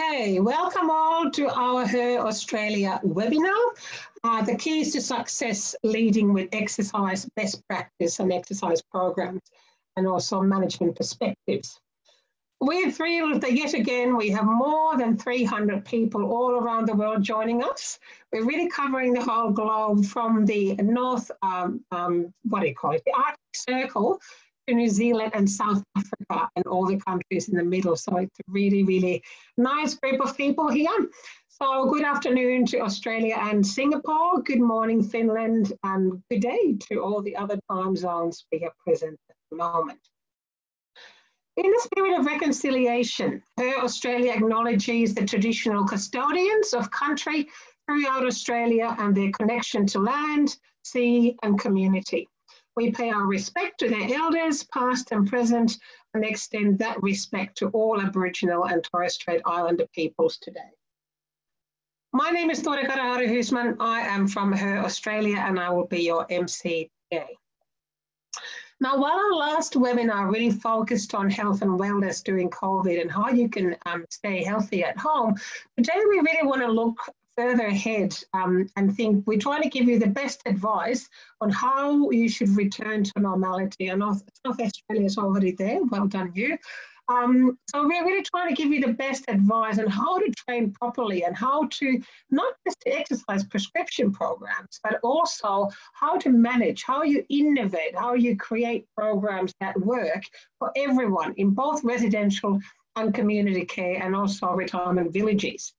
Okay, welcome all to our HUR Australia webinar. Uh, the keys to success leading with exercise best practice and exercise programs and also management perspectives. We're thrilled that yet again we have more than 300 people all around the world joining us. We're really covering the whole globe from the North, um, um, what do you call it, the Arctic Circle to New Zealand and South Africa and all the countries in the middle. So it's a really, really nice group of people here. So good afternoon to Australia and Singapore. Good morning, Finland, and good day to all the other time zones we have present at the moment. In the spirit of reconciliation, HUR Australia acknowledges the traditional custodians of country throughout Australia and their connection to land, sea and community. We pay our respect to their elders, past and present, and extend that respect to all Aboriginal and Torres Strait Islander peoples today. My name is Tore Karahari Husman. I am from HUR Australia and I will be your MC today. Now, while our last webinar really focused on health and wellness during COVID and how you can um, stay healthy at home, today we really want to look further ahead um, and think we're trying to give you the best advice on how you should return to normality. And North, South Australia is already there. Well done, you. Um, so we're really trying to give you the best advice on how to train properly and how to not just to exercise prescription programs, but also how to manage, how you innovate, how you create programs that work for everyone in both residential and community care and also retirement villages.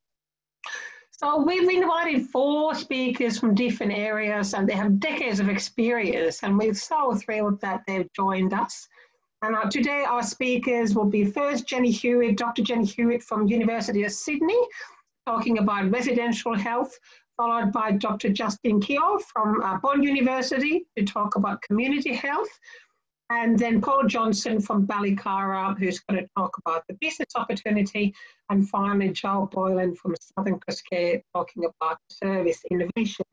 So we've invited four speakers from different areas and they have decades of experience and we're so thrilled that they've joined us. And uh, today our speakers will be first Jennie Hewitt, Dr. Jennie Hewitt from University of Sydney, talking about residential health, followed by Dr. Justin Keogh from uh, Bond University to talk about community health, and then Paul Johnson from BallyCara, who's going to talk about the business opportunity, and finally Jo Boylan from Southern Cross Care talking about service innovation.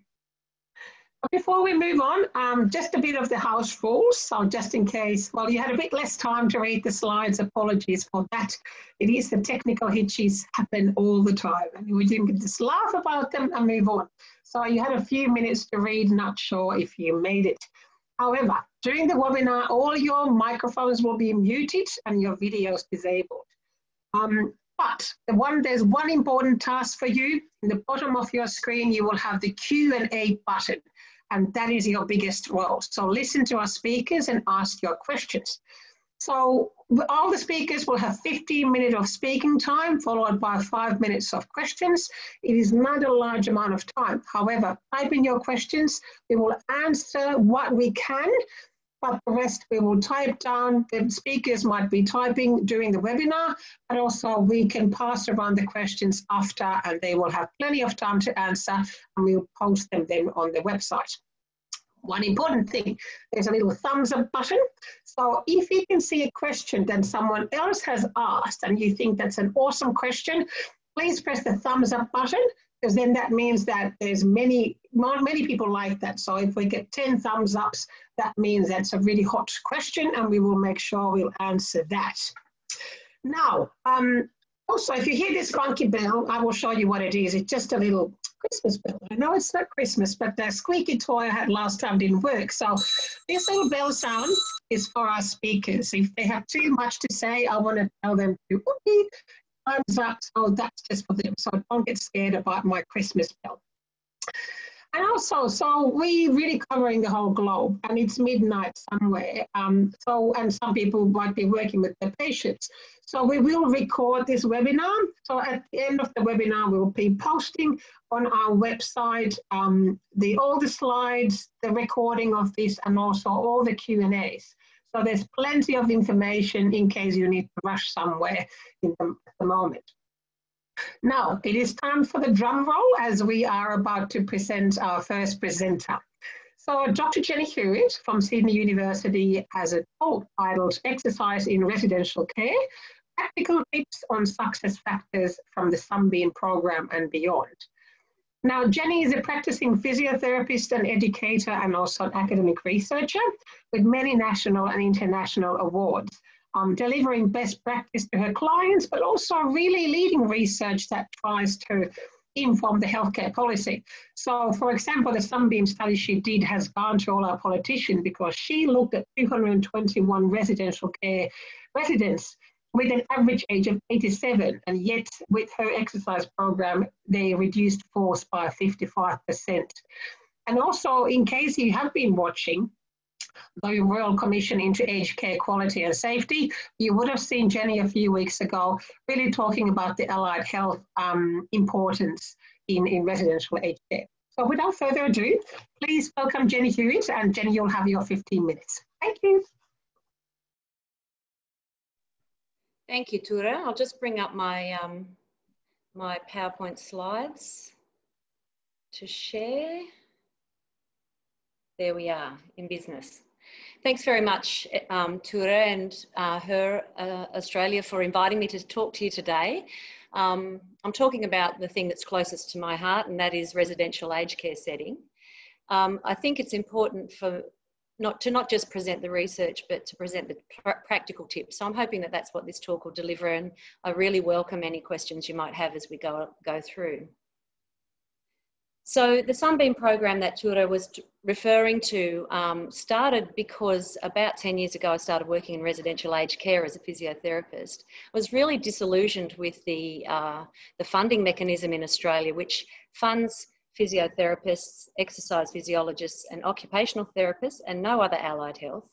Before we move on, um, just a bit of the house rules. So just in case, well, you had a bit less time to read the slides, apologies for that. It is the technical hitches happen all the time and we didn't just laugh about them and move on. So you had a few minutes to read, not sure if you made it. However, during the webinar, all your microphones will be muted and your videos disabled. Um, but the one, there's one important task for you. In the bottom of your screen, you will have the Q&A button, and that is your biggest role. So listen to our speakers and ask your questions. So all the speakers will have 15 minutes of speaking time, followed by five minutes of questions. It is not a large amount of time. However, type in your questions. We will answer what we can, but the rest we will type down. The speakers might be typing during the webinar, but also we can pass around the questions after and they will have plenty of time to answer and we'll post them then on the website one important thing, there's a little thumbs up button. So if you can see a question that someone else has asked and you think that's an awesome question, please press the thumbs up button because then that means that there's many, many people like that. So if we get 10 thumbs ups, that means that's a really hot question and we will make sure we'll answer that. Now, um, also, if you hear this funky bell, I will show you what it is. It's just a little Christmas bell. I know it's not Christmas, but the squeaky toy I had last time didn't work. So this little bell sound is for our speakers. If they have too much to say, I want to tell them to whoopee, thumbs up. So that's just for them. So don't get scared about my Christmas bell. And also, so we really covering the whole globe, and it's midnight somewhere. Um, so, and some people might be working with their patients. So we will record this webinar. So at the end of the webinar, we'll be posting on our website um, the all the slides, the recording of this, and also all the Q and A's. So there's plenty of information in case you need to rush somewhere in the, at the moment. Now, it is time for the drum roll as we are about to present our first presenter. So Dr. Jennie Hewitt from Sydney University has a talk titled Exercise in Residential Care, Practical Tips on Success Factors from the Sunbeam Program and Beyond. Now, Jennie is a practicing physiotherapist and educator and also an academic researcher with many national and international awards. Um, delivering best practice to her clients, but also really leading research that tries to inform the healthcare policy. So, for example, the Sunbeam study she did has gone to all our politicians because she looked at 221 residential care residents with an average age of 87, and yet with her exercise program, they reduced force by 55%. And also, in case you have been watching, the Royal Commission into Aged Care Quality and Safety. You would have seen Jennie a few weeks ago really talking about the allied health um, importance in, in residential aged care. So without further ado, please welcome Jennie Hewitt and Jennie, you'll have your 15 minutes. Thank you. Thank you, Tura. I'll just bring up my, um, my PowerPoint slides to share. There we are in business. Thanks very much, um, Tura and uh, HUR uh, Australia for inviting me to talk to you today. Um, I'm talking about the thing that's closest to my heart, and that is residential aged care setting. Um, I think it's important for not to not just present the research, but to present the pr practical tips. So I'm hoping that that's what this talk will deliver, and I really welcome any questions you might have as we go go through. So the Sunbeam program that Tura was referring to um, started because about 10 years ago I started working in residential aged care as a physiotherapist. I was really disillusioned with the, uh, the funding mechanism in Australia which funds physiotherapists, exercise physiologists and occupational therapists and no other allied health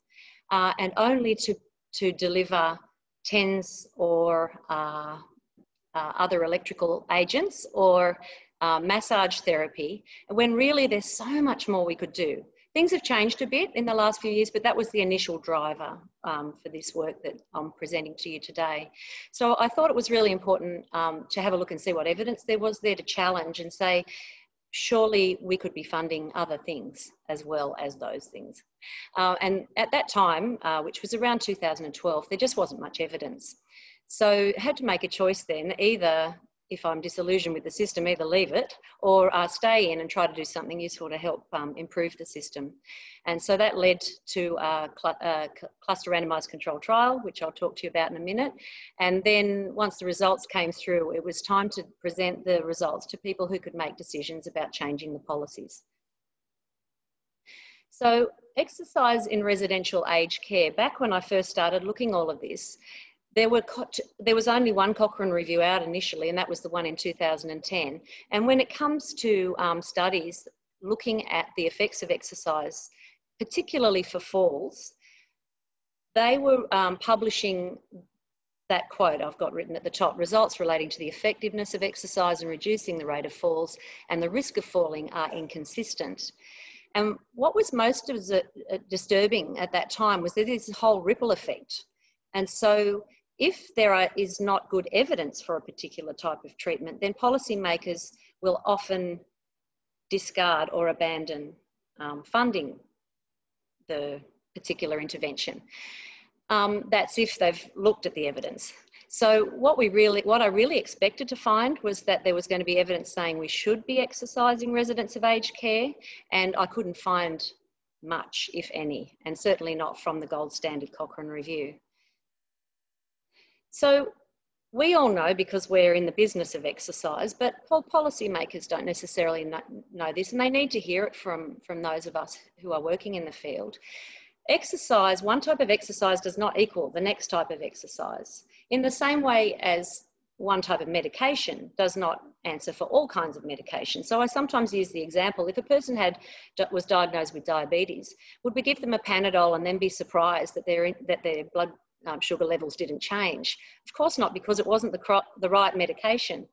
uh, and only to, to deliver TENS or uh, uh, other electrical agents or uh, massage therapy, when really there's so much more we could do. Things have changed a bit in the last few years, but that was the initial driver um, for this work that I'm presenting to you today. So I thought it was really important um, to have a look and see what evidence there was there to challenge and say, surely we could be funding other things as well as those things. Uh, and at that time, uh, which was around 2012, there just wasn't much evidence. So had to make a choice then, either if I'm disillusioned with the system, either leave it or uh, stay in and try to do something useful to help um, improve the system. And so that led to a, cl a cluster randomized control trial, which I'll talk to you about in a minute. And then once the results came through, it was time to present the results to people who could make decisions about changing the policies. So exercise in residential aged care, back when I first started looking all of this, there were there was only one Cochrane review out initially, and that was the one in 2010. And when it comes to um, studies looking at the effects of exercise, particularly for falls, they were um, publishing that quote I've got written at the top results relating to the effectiveness of exercise and reducing the rate of falls and the risk of falling are inconsistent. And what was most uh, disturbing at that time was that this whole ripple effect. And so if there are, is not good evidence for a particular type of treatment, then policymakers will often discard or abandon um, funding the particular intervention. Um, that's if they've looked at the evidence. So what we really, what I really expected to find was that there was going to be evidence saying we should be exercising residents of aged care, and I couldn't find much, if any, and certainly not from the gold standard Cochrane review. So we all know because we're in the business of exercise, but policymakers don't necessarily know this and they need to hear it from, from those of us who are working in the field. Exercise, one type of exercise does not equal the next type of exercise. In the same way as one type of medication does not answer for all kinds of medication. So I sometimes use the example, if a person had was diagnosed with diabetes, would we give them a Panadol and then be surprised that, their that their blood um, sugar levels didn't change. Of course not, because it wasn't the, the right medication.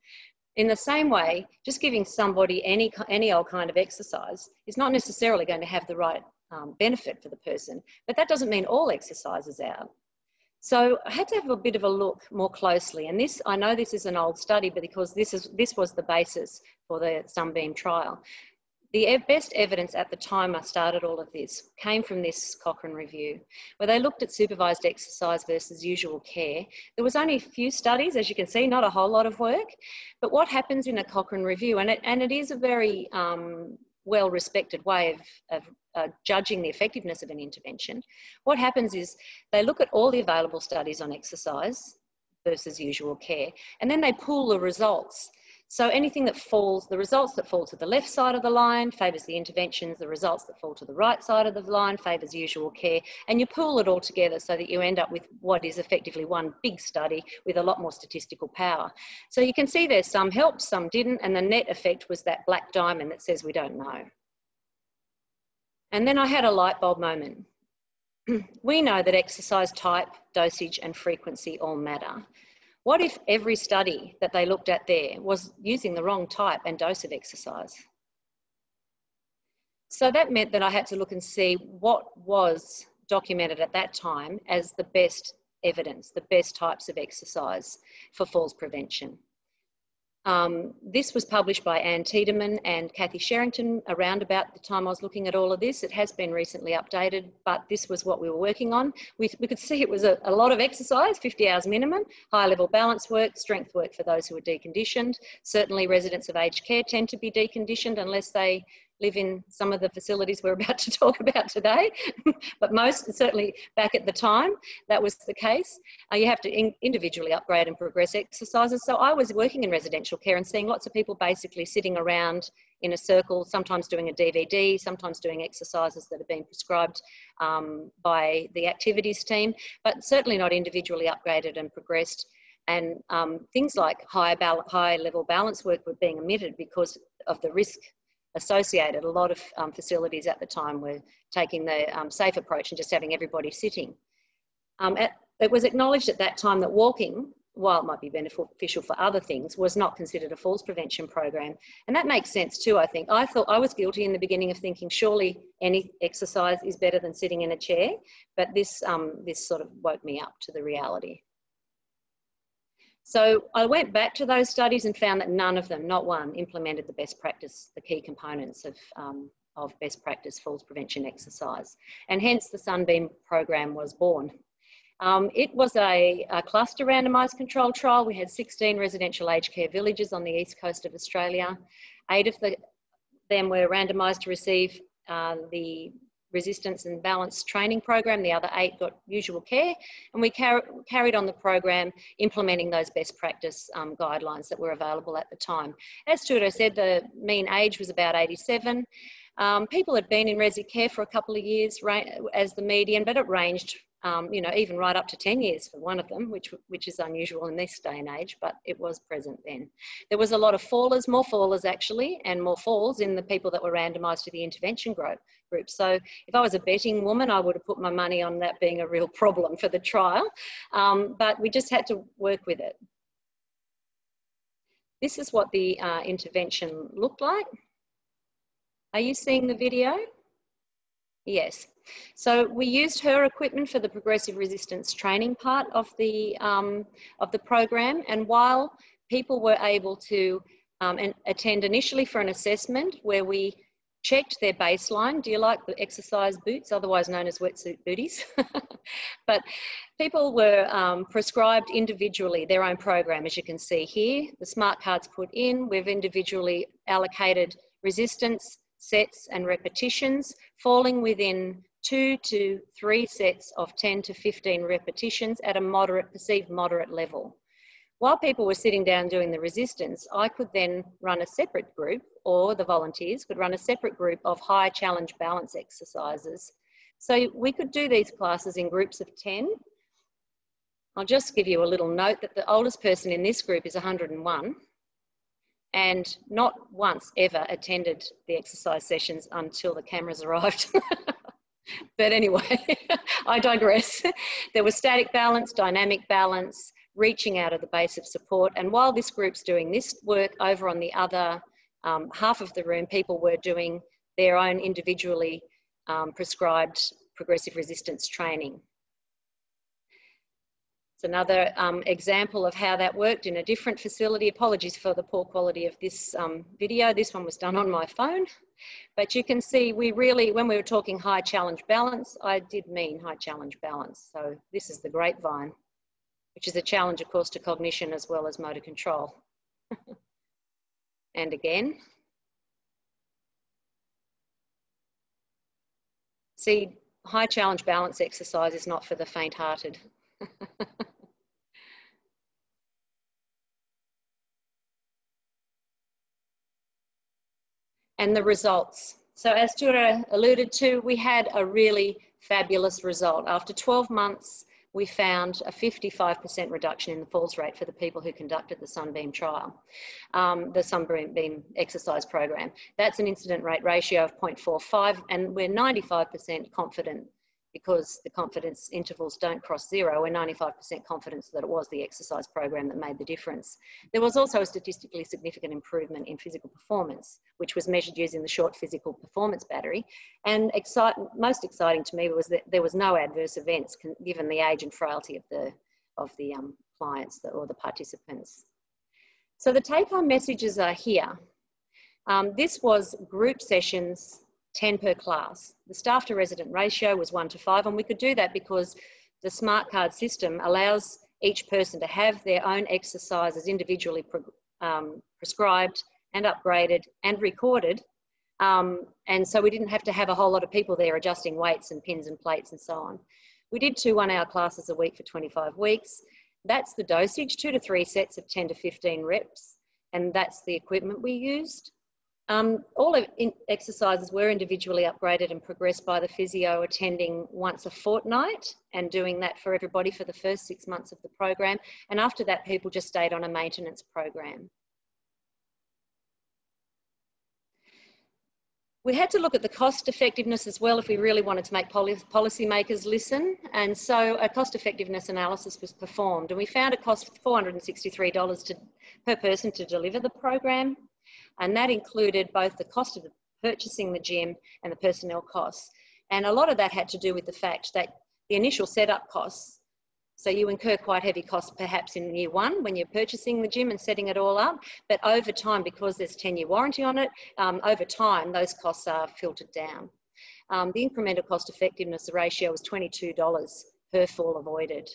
In the same way, just giving somebody any, any old kind of exercise is not necessarily going to have the right um, benefit for the person, but that doesn't mean all exercise is out. So I had to have a bit of a look more closely. And this, I know this is an old study, but because this, is, this was the basis for the Sunbeam trial. The best evidence at the time I started all of this came from this Cochrane review, where they looked at supervised exercise versus usual care. There was only a few studies, as you can see, not a whole lot of work. But what happens in a Cochrane review, and it, and it is a very um, well respected way of, of uh, judging the effectiveness of an intervention, what happens is they look at all the available studies on exercise versus usual care, and then they pool the results. So anything that falls, the results that fall to the left side of the line favours the interventions, the results that fall to the right side of the line favours usual care, and you pool it all together so that you end up with what is effectively one big study with a lot more statistical power. So you can see there's some helped, some didn't, and the net effect was that black diamond that says we don't know. And then I had a light bulb moment. we know that exercise type, dosage, and frequency all matter. What if every study that they looked at there was using the wrong type and dose of exercise? So that meant that I had to look and see what was documented at that time as the best evidence, the best types of exercise for falls prevention. Um, this was published by Anne Tiedemann and Cathie Sherrington around about the time I was looking at all of this. It has been recently updated, but this was what we were working on. We, we could see it was a, a, lot of exercise, 50 hours minimum, high level balance work, strength work for those who are deconditioned. Certainly residents of aged care tend to be deconditioned unless they live in some of the facilities we're about to talk about today, but most, certainly back at the time, that was the case. Uh, you have to in individually upgrade and progress exercises. So I was working in residential care and seeing lots of people basically sitting around in a circle, sometimes doing a DVD, sometimes doing exercises that have been prescribed um, by the activities team, but certainly not individually upgraded and progressed. And um, things like high, high level balance work were being omitted because of the risk associated. A lot of um, facilities at the time were taking the um, safe approach and just having everybody sitting. Um, at, it was acknowledged at that time that walking, while it might be beneficial for other things, was not considered a falls prevention program. And that makes sense too, I think. I thought I was guilty in the beginning of thinking surely any exercise is better than sitting in a chair, but this, um, this sort of woke me up to the reality. So I went back to those studies and found that none of them, not one, implemented the best practice, the key components of, um, of best practice falls prevention exercise. And hence the Sunbeam program was born. Um, it was a, a, cluster randomised control trial. We had 16 residential aged care villages on the east coast of Australia. Eight of the, them were randomised to receive uh, the resistance and balance training program. The other eight got usual care. And we car carried on the program implementing those best practice um, guidelines that were available at the time. As Stuart said, the mean age was about 87. Um, people had been in resi care for a couple of years as the median, but it ranged um, you know, even right up to 10 years for one of them, which, which is unusual in this day and age, but it was present then. There was a lot of fallers, more fallers actually, and more falls in the people that were randomised to the intervention group. Group. So if I was a betting woman, I would have put my money on that being a real problem for the trial, um, but we just had to work with it. This is what the uh, intervention looked like. Are you seeing the video? Yes. So we used HUR equipment for the progressive resistance training part of the, um, of the program. And while people were able to um, and attend initially for an assessment where we checked their baseline. Do you like the exercise boots, otherwise known as wetsuit booties? but people were um, prescribed individually their own program, as you can see here. The smart cards put in, we've individually allocated resistance, sets and repetitions, falling within two to three sets of 10 to 15 repetitions at a moderate, perceived moderate level. While people were sitting down doing the resistance, I could then run a separate group, or the volunteers could run a separate group of high challenge balance exercises. So we could do these classes in groups of 10. I'll just give you a little note that the oldest person in this group is 101 and not once ever attended the exercise sessions until the cameras arrived. But anyway, I digress. There was static balance, dynamic balance, reaching out of the base of support. And while this group's doing this work over on the other um, half of the room, people were doing their own individually um, prescribed progressive resistance training. It's another um, example of how that worked in a different facility. Apologies for the poor quality of this um, video. This one was done on my phone. But you can see we really, when we were talking high challenge balance, I did mean high challenge balance. So this is the grapevine, which is a challenge, of course, to cognition as well as motor control. and again. See, high challenge balance exercise is not for the faint-hearted. And the results. So as Tura alluded to, we had a really fabulous result. After 12 months, we found a 55% reduction in the falls rate for the people who conducted the Sunbeam trial, um, the Sunbeam exercise program. That's an incident rate ratio of 0.45 and we're 95% confident because the confidence intervals don't cross zero, we're 95% confidence that it was the exercise program that made the difference. There was also a statistically significant improvement in physical performance, which was measured using the short physical performance battery. And excite, most exciting to me was that there was no adverse events given the age and frailty of the, of the um, clients or the participants. So the take home messages are here. Um, this was group sessions 10 per class. The staff to resident ratio was one to five, and we could do that because the smart card system allows each person to have their own exercises individually um, prescribed and upgraded and recorded. Um, and so we didn't have to have a whole lot of people there adjusting weights and pins and plates and so on. We did two one hour classes a week for 25 weeks. That's the dosage, two to three sets of 10 to 15 reps. And that's the equipment we used. Um, all exercises were individually upgraded and progressed by the physio attending once a fortnight and doing that for everybody for the first six months of the program. And after that, people just stayed on a maintenance program. We had to look at the cost effectiveness as well if we really wanted to make policymakers listen. And so a cost effectiveness analysis was performed and we found it cost $463 to, per person to deliver the program and that included both the cost of purchasing the gym and the personnel costs. And a lot of that had to do with the fact that the initial setup costs, so you incur quite heavy costs perhaps in year one when you're purchasing the gym and setting it all up, but over time, because there's 10 year warranty on it, um, over time those costs are filtered down. Um, the incremental cost effectiveness ratio was $22 per fall avoided.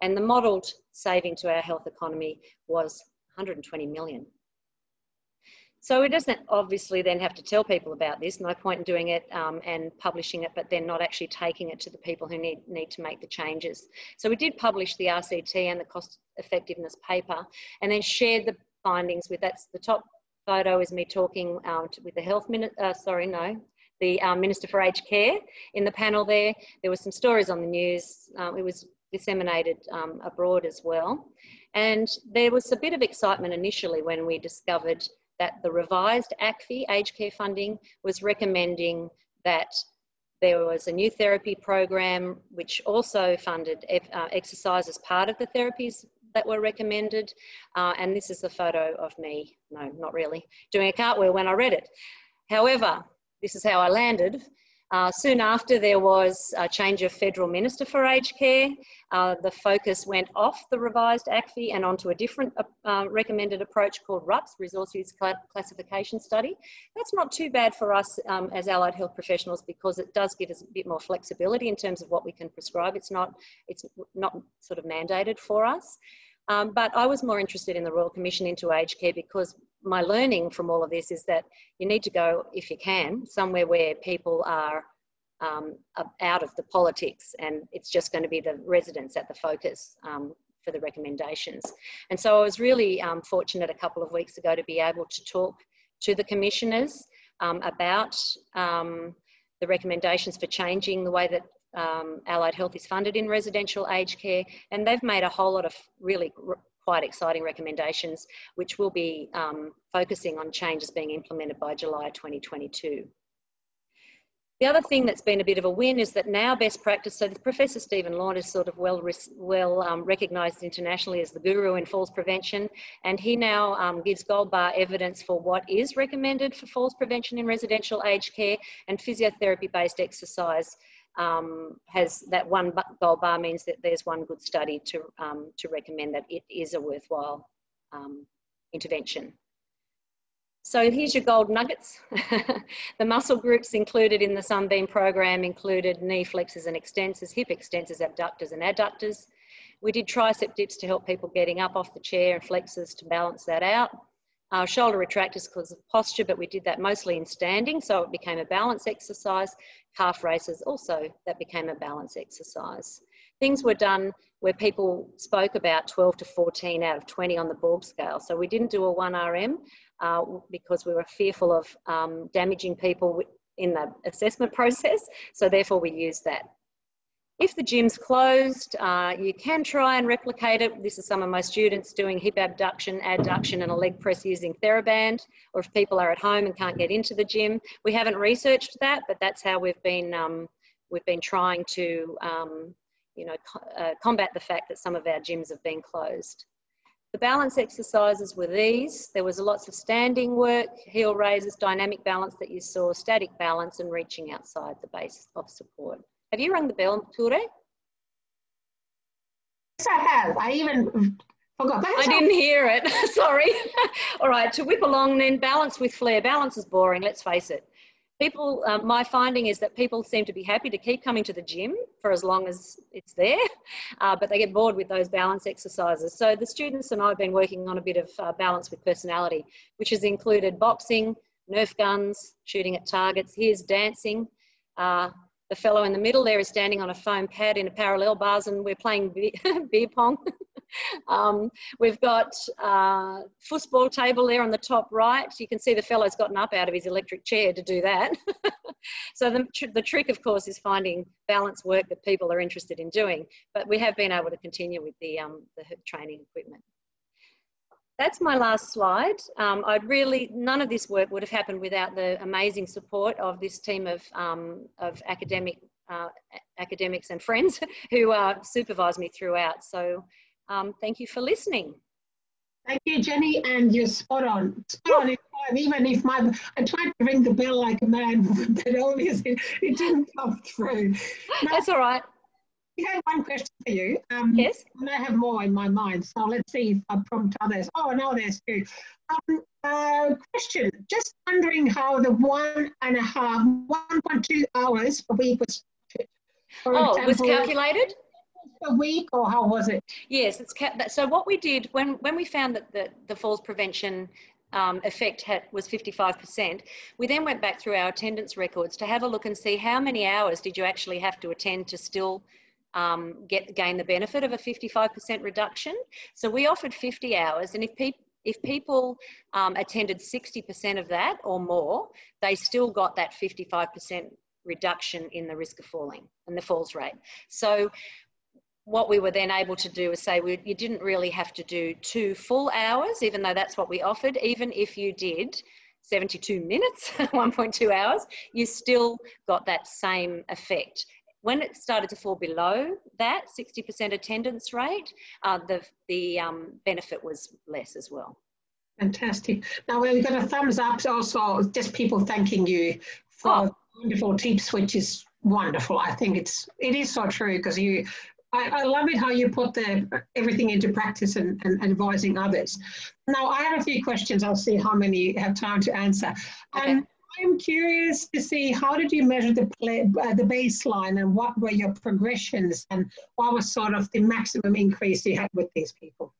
And the modelled saving to our health economy was 120 million. So it doesn't obviously then have to tell people about this, no point in doing it um, and publishing it, but then not actually taking it to the people who need, need to make the changes. So we did publish the RCT and the cost effectiveness paper and then shared the findings with, that's the top photo is me talking um, to, with the health minister, uh, sorry, no, the um, Minister for Aged Care in the panel there. There were some stories on the news. Um, it was disseminated um, abroad as well. And there was a bit of excitement initially when we discovered that the revised ACFI, aged care funding, was recommending that there was a new therapy program which also funded uh, exercise as part of the therapies that were recommended. Uh, and this is a photo of me, no, not really, doing a cartwheel when I read it. However, this is how I landed. Uh, soon after, there was a change of federal minister for aged care. Uh, the focus went off the revised ACFI and onto a different uh, uh recommended approach called RUCS, Resource Use Classification Study. That's not too bad for us um, as allied health professionals because it does give us a bit more flexibility in terms of what we can prescribe. It's not, it's not sort of mandated for us. Um, but I was more interested in the Royal Commission into Aged Care because my learning from all of this is that you need to go, if you can, somewhere where people are um, out of the politics and it's just going to be the residents at the focus um, for the recommendations. And so I was really um, fortunate a couple of weeks ago to be able to talk to the commissioners um, about um, the recommendations for changing the way that um, allied health is funded in residential aged care and they've made a whole lot of really quite exciting recommendations, which will be um, focusing on changes being implemented by July 2022. The other thing that's been a bit of a win is that now best practice, so Professor Stephen Lord is sort of well, well um, recognised internationally as the guru in falls prevention, and he now um, gives gold bar evidence for what is recommended for falls prevention in residential aged care and physiotherapy-based exercise um, has that one gold bar means that there's one good study to, um, to recommend that it is a worthwhile um, intervention. So here's your gold nuggets. the muscle groups included in the Sunbeam program included knee flexors and extensors, hip extensors, abductors and adductors. We did tricep dips to help people getting up off the chair and flexors to balance that out. Uh, shoulder retractors because of posture, but we did that mostly in standing, so it became a balance exercise. Calf races also, that became a balance exercise. Things were done where people spoke about 12 to 14 out of 20 on the Borg scale. So we didn't do a 1RM uh, because we were fearful of um, damaging people in the assessment process. So therefore we used that. If the gym's closed, uh, you can try and replicate it. This is some of my students doing hip abduction, adduction, and a leg press using TheraBand, or if people are at home and can't get into the gym. We haven't researched that, but that's how we've been, um, we've been trying to um, you know, co uh, combat the fact that some of our gyms have been closed. The balance exercises were these. There was lots of standing work, heel raises, dynamic balance that you saw, static balance, and reaching outside the base of support. Have you rung the bell, Ture? Yes, I have. I even forgot. I didn't hear it. Sorry. All right, to whip along then, balance with flair. Balance is boring, let's face it. People, uh, my finding is that people seem to be happy to keep coming to the gym for as long as it's there, uh, but they get bored with those balance exercises. So the students and I have been working on a bit of uh, balance with personality, which has included boxing, Nerf guns, shooting at targets. Here's dancing. Uh, the fellow in the middle there is standing on a foam pad in a parallel bars and we're playing beer, pong. um, we've got uh, football table there on the top right. You can see the fellow's gotten up out of his electric chair to do that. so the, tr the trick, of course, is finding balance work that people are interested in doing. But we have been able to continue with the, um, the training equipment that's my last slide. Um, I'd really, none of this work would have happened without the amazing support of this team of, um, of academic, uh, academics and friends who uh, supervised me throughout. So um, thank you for listening. Thank you, Jennie, and you're spot on. Spot on. Even if my, I tried to ring the bell like a man, but obviously it didn't come through. That's all right. We have one question for you. Um, yes. And I have more in my mind, so let's see if I prompt others. Oh, no, there's two. Um, uh, question, just wondering how the one and a half, 1.2 hours a week was Oh, example, was calculated? A week or how was it? Yes, it's so what we did when, when we found that the, the falls prevention um, effect had, was 55%. We then went back through our attendance records to have a look and see how many hours did you actually have to attend to still um, get gain the benefit of a 55% reduction. So we offered 50 hours, and if people if people um, attended 60% of that or more, they still got that 55% reduction in the risk of falling and the falls rate. So what we were then able to do is say we, you didn't really have to do two full hours, even though that's what we offered. Even if you did 72 minutes, 1.2 hours, you still got that same effect when it started to fall below that 60% attendance rate, uh, the, the um, benefit was less as well. Fantastic. Now we've got a thumbs up also, just people thanking you for oh. wonderful tips, which is wonderful. I think it's, it is so true because you, I, I, love it how you put the, everything into practice and, and, advising others. Now I have a few questions. I'll see how many have time to answer. Okay. Um, I'm curious to see how did you measure the play, uh, the baseline and what were your progressions and what was sort of the maximum increase you had with these people?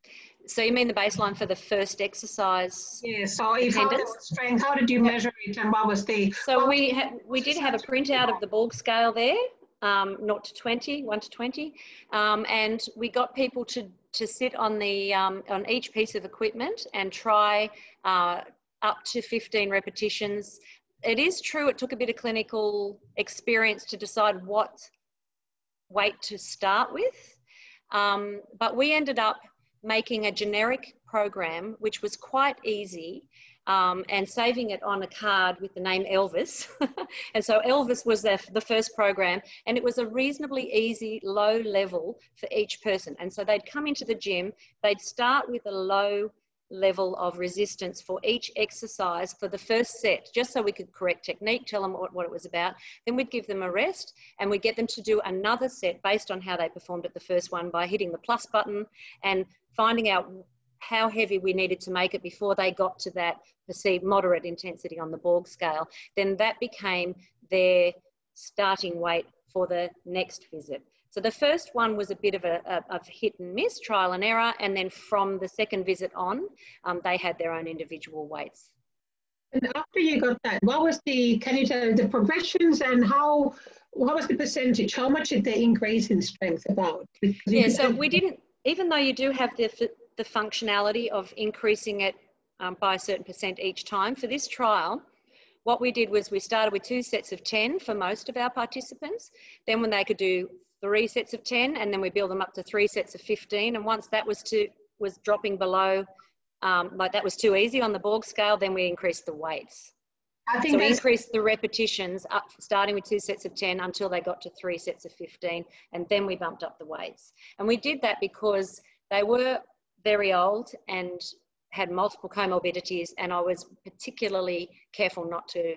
So you mean the baseline for the first exercise? Yeah. So if how, strength, how did you measure it, and what was the? So we we did have a printout of the Borg scale there, um, not to 20, 1 to 20, um, and we got people to to sit on the um, on each piece of equipment and try uh, up to 15 repetitions it is true it took a bit of clinical experience to decide what weight to start with. Um, but we ended up making a generic program which was quite easy um, and saving it on a card with the name Elvis. and so Elvis was the, the first program, and it was a reasonably easy, low level for each person. And so they'd come into the gym, they'd start with a low level of resistance for each exercise for the first set, just so we could correct technique, tell them what, what, it was about. Then we'd give them a rest and we'd get them to do another set based on how they performed at the first one by hitting the plus button and finding out how heavy we needed to make it before they got to that perceived moderate intensity on the Borg scale. Then that became their starting weight for the next visit. So the first one was a bit of a, a, a hit and miss, trial and error, and then from the second visit on, um, they had their own individual weights. And after you got that, what was the, can you tell the progressions and how, what was the percentage? How much did they increase in strength about? Yeah, so we didn't, even though you do have the, the functionality of increasing it um, by a certain percent each time, for this trial, what we did was we started with two sets of 10 for most of our participants. Then when they could do three sets of 10 and then we build them up to three sets of 15. And once that was to, was dropping below um, like that was too easy on the Borg scale, then we increased the weights. I think so we increased the repetitions up, starting with two sets of 10 until they got to three sets of 15, and then we bumped up the weights. And we did that because they were very old and had multiple comorbidities, and I was particularly careful not to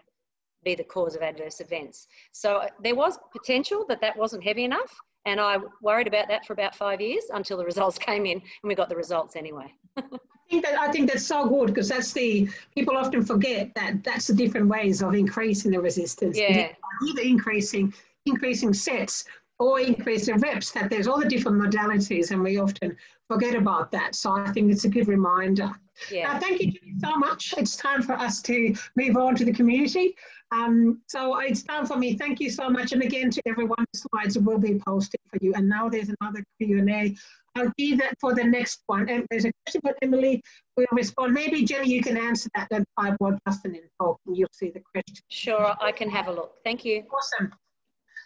be the cause of adverse events. So uh, there was potential that that wasn't heavy enough, and I worried about that for about five years until the results came in, and we got the results anyway. I think that I think that's so good because that's the people often forget that that's the different ways of increasing the resistance. Yeah. Either increasing increasing sets or increasing reps. That there's all the different modalities, and we often forget about that. So I think it's a good reminder. Yeah. Now, thank you so much. It's time for us to move on to the community. Um, so it's time for me. Thank you so much. And again, to everyone, slides will be posted for you. And now there's another Q&A. I'll leave that for the next one. And there's a question for Emily. We'll respond. Maybe, Jennie, you can answer that then I will Justin in talk and you'll see the question. Sure, I can have a look. Thank you. Awesome.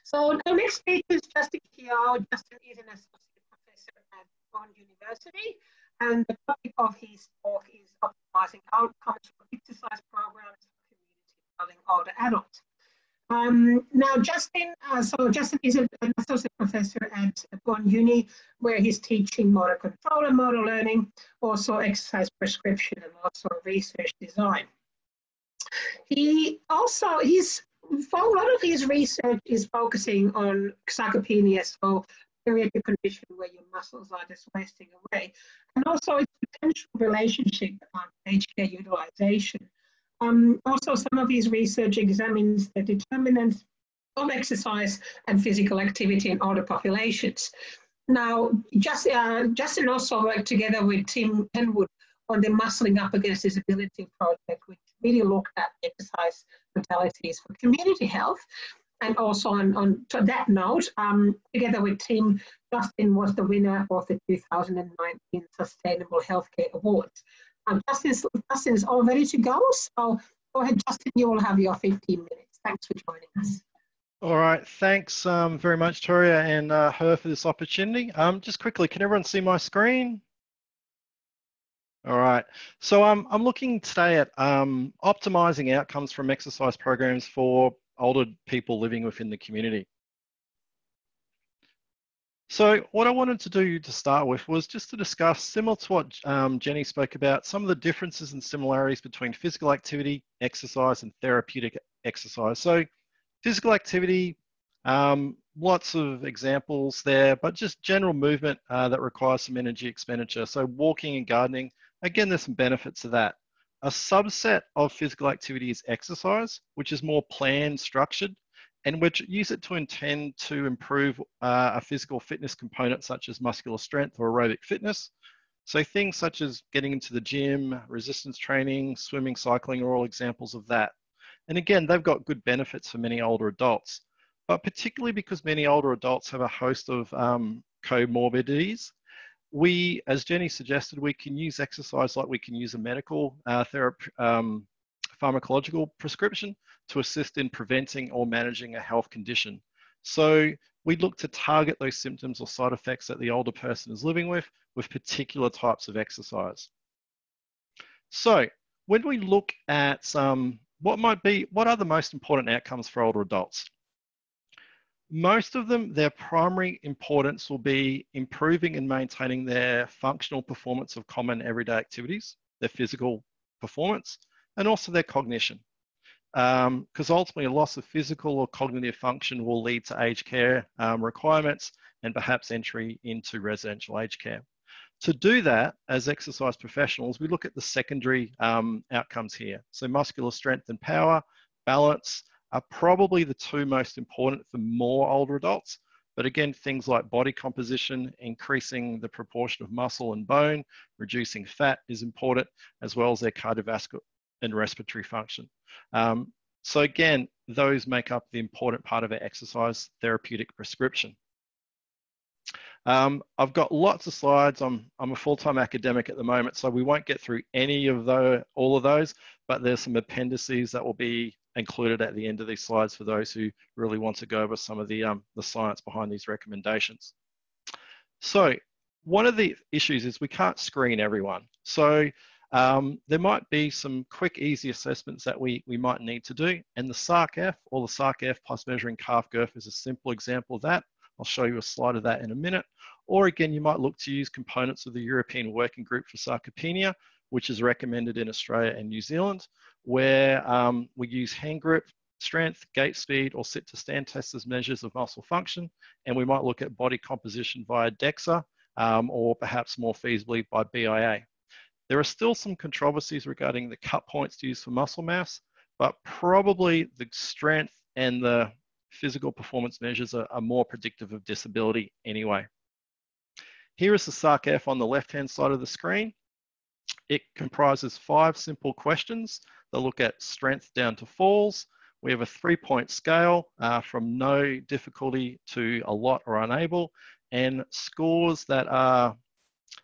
So the next speaker is Justin Keogh. Justin is an associate professor at Bond University. And the topic of his talk is optimizing outcomes for exercise programs for community older adults. Um, now, Justin, uh, so Justin is an associate professor at Bond Uni, where he's teaching motor control and motor learning, also exercise prescription and also research design. He also, he's, a lot of his research is focusing on sarcopenia, so period periodic condition where your muscles are just wasting away, and also its potential relationship on aged care utilization. Um, also, some of his research examines the determinants of exercise and physical activity in older populations. Now, just, uh, Justin also worked together with Tim Henwood on the Muscling Up Against Disability project, which really looked at exercise modalities for community health. And also on, on to that note, um, together with Tim, Justin was the winner of the 2019 Sustainable Healthcare Awards. Um, Justin's, Justin's all ready to go. So go ahead, Justin, you will have your 15 minutes. Thanks for joining us. All right, thanks um, very much, Toria and uh, HUR for this opportunity. Um, just quickly, can everyone see my screen? All right, so um, I'm looking today at um, optimizing outcomes from exercise programs for older people living within the community. So what I wanted to do to start with was just to discuss, similar to what um, Jennie spoke about, some of the differences and similarities between physical activity, exercise, and therapeutic exercise. So physical activity, um, lots of examples there, but just general movement uh, that requires some energy expenditure. So walking and gardening, again, there's some benefits to that. A subset of physical activity is exercise, which is more planned, structured, and which use it to intend to improve uh, a physical fitness component such as muscular strength or aerobic fitness. So things such as getting into the gym, resistance training, swimming, cycling are all examples of that. And again, they've got good benefits for many older adults, but particularly because many older adults have a host of um, comorbidities, we, as Jennie suggested, we can use exercise like we can use a medical uh, therapy, um, pharmacological prescription to assist in preventing or managing a health condition. So we look to target those symptoms or side effects that the older person is living with with particular types of exercise. So when we look at um, what might be, what are the most important outcomes for older adults? Most of them, their primary importance will be improving and maintaining their functional performance of common everyday activities, their physical performance, and also their cognition. Because um, ultimately, a loss of physical or cognitive function will lead to aged care um, requirements and perhaps entry into residential aged care. To do that, as exercise professionals, we look at the secondary um, outcomes here. So, muscular strength and power, balance are probably the two most important for more older adults. But again, things like body composition, increasing the proportion of muscle and bone, reducing fat is important, as well as their cardiovascular and respiratory function. Um, so again, those make up the important part of our exercise therapeutic prescription. Um, I've got lots of slides. I'm, I'm a full-time academic at the moment, so we won't get through any of the, all of those, but there's some appendices that will be included at the end of these slides for those who really want to go over some of the, um, the science behind these recommendations. So one of the issues is we can't screen everyone. So um, there might be some quick, easy assessments that we, we might need to do. And the SARC-F or the SARC-F plus measuring calf girth is a simple example of that. I'll show you a slide of that in a minute. Or again, you might look to use components of the European Working Group for Sarcopenia, which is recommended in Australia and New Zealand, where um, we use hand grip strength, gait speed, or sit to stand tests as measures of muscle function. And we might look at body composition via DEXA, um, or perhaps more feasibly by BIA. There are still some controversies regarding the cut points to use for muscle mass, but probably the strength and the physical performance measures are, are more predictive of disability anyway. Here is the SARC-F on the left-hand side of the screen. It comprises five simple questions that look at strength down to falls. We have a three-point scale uh, from no difficulty to a lot or unable, and scores that are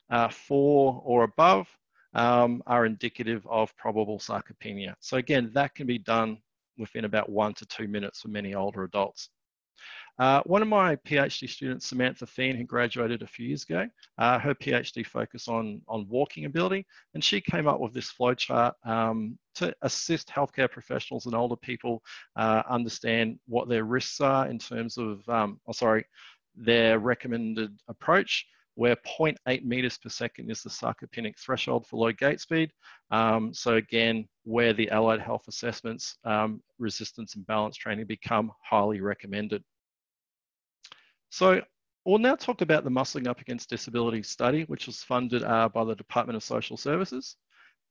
uh, four or above um, are indicative of probable sarcopenia. So again, that can be done within about one to two minutes for many older adults. Uh, one of my PhD students, Samantha Thien, who graduated a few years ago, uh, her PhD focused on, on walking ability, and she came up with this flowchart um, to assist healthcare professionals and older people uh, understand what their risks are in terms of, um, oh, sorry, their recommended approach where 0.8 meters per second is the sarcopenic threshold for low gait speed. Um, so again, where the allied health assessments, um, resistance and balance training become highly recommended. So we'll now talk about the Muscling Up Against Disability study, which was funded uh, by the Department of Social Services.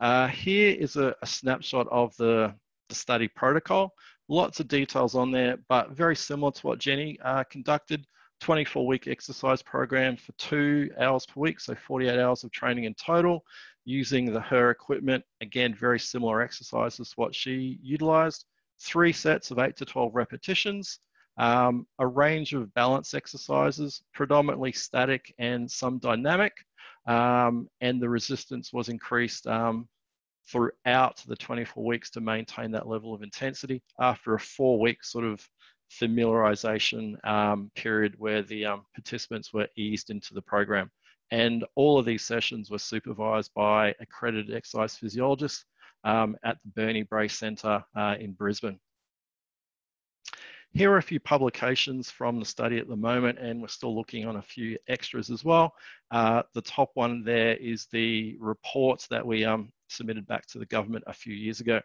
Uh, here is a, a snapshot of the, the, study protocol. Lots of details on there, but very similar to what Jennie uh, conducted. 24 week exercise program for two hours per week, so 48 hours of training in total, using the HUR equipment. Again, very similar exercises to what she utilized. Three sets of 8 to 12 repetitions, um, a range of balance exercises, predominantly static and some dynamic, um, and the resistance was increased um, throughout the 24 weeks to maintain that level of intensity after a four week sort of familiarization um, period where the um, participants were eased into the program. And all of these sessions were supervised by accredited exercise physiologists um, at the Burnie Brae Centre uh, in Brisbane. Here are a few publications from the study at the moment, and we're still looking on a few extras as well. Uh, the top one there is the report that we um, submitted back to the government a few years ago.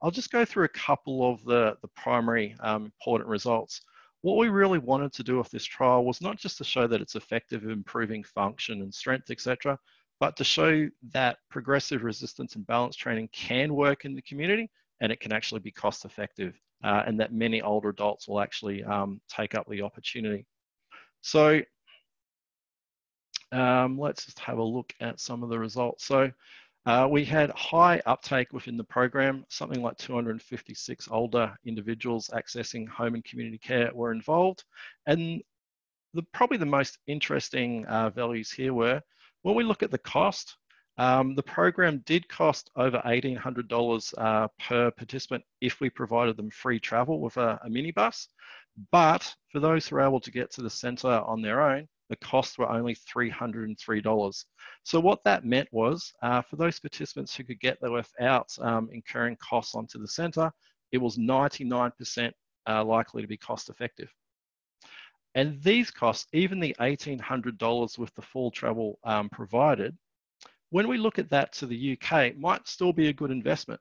I'll just go through a couple of the, the primary um, important results. What we really wanted to do with this trial was not just to show that it's effective in improving function and strength, etc., but to show that progressive resistance and balance training can work in the community and it can actually be cost effective uh, and that many older adults will actually um, take up the opportunity. So um, let's just have a look at some of the results. So uh, we had high uptake within the program, something like 256 older individuals accessing home and community care were involved. And the, probably the most interesting uh, values here were, when we look at the cost, um, the program did cost over $1,800 uh, per participant if we provided them free travel with a, a minibus. But for those who are able to get to the centre on their own, the costs were only $303. So what that meant was uh, for those participants who could get there without um, incurring costs onto the centre, it was 99% uh, likely to be cost effective. And these costs, even the $1,800 with the full travel um, provided, when we look at that to the UK, it might still be a good investment.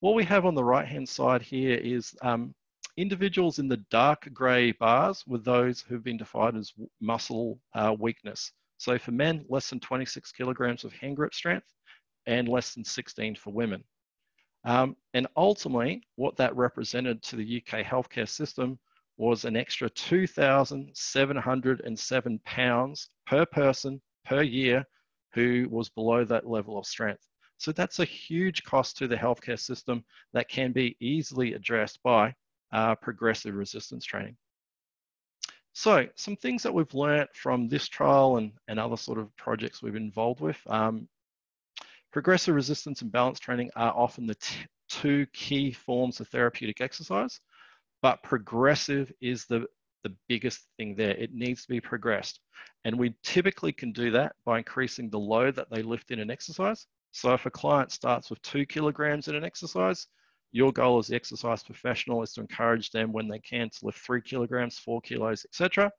What we have on the right hand side here is um, Individuals in the dark grey bars were those who've been defined as muscle uh, weakness. So for men, less than 26 kilograms of hand grip strength and less than 16 for women. Um, and ultimately, what that represented to the UK healthcare system was an extra 2,707 pounds per person per year who was below that level of strength. So that's a huge cost to the healthcare system that can be easily addressed by uh, progressive resistance training. So some things that we've learnt from this trial and, and other sort of projects we've been involved with. Um, progressive resistance and balance training are often the two key forms of therapeutic exercise, but progressive is the, the biggest thing there. It needs to be progressed. And we typically can do that by increasing the load that they lift in an exercise. So if a client starts with two kilograms in an exercise, your goal as the exercise professional is to encourage them when they can to lift three kilograms, four kilos, etc.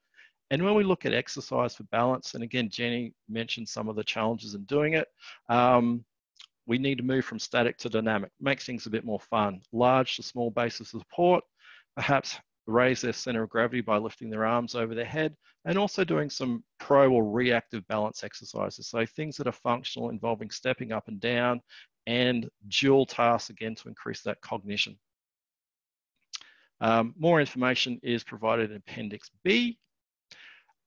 And when we look at exercise for balance, and again, Jennie mentioned some of the challenges in doing it, um, we need to move from static to dynamic, make things a bit more fun. Large to small bases of support, perhaps raise their center of gravity by lifting their arms over their head, and also doing some pro or reactive balance exercises. So things that are functional involving stepping up and down and dual tasks again to increase that cognition. Um, more information is provided in Appendix B.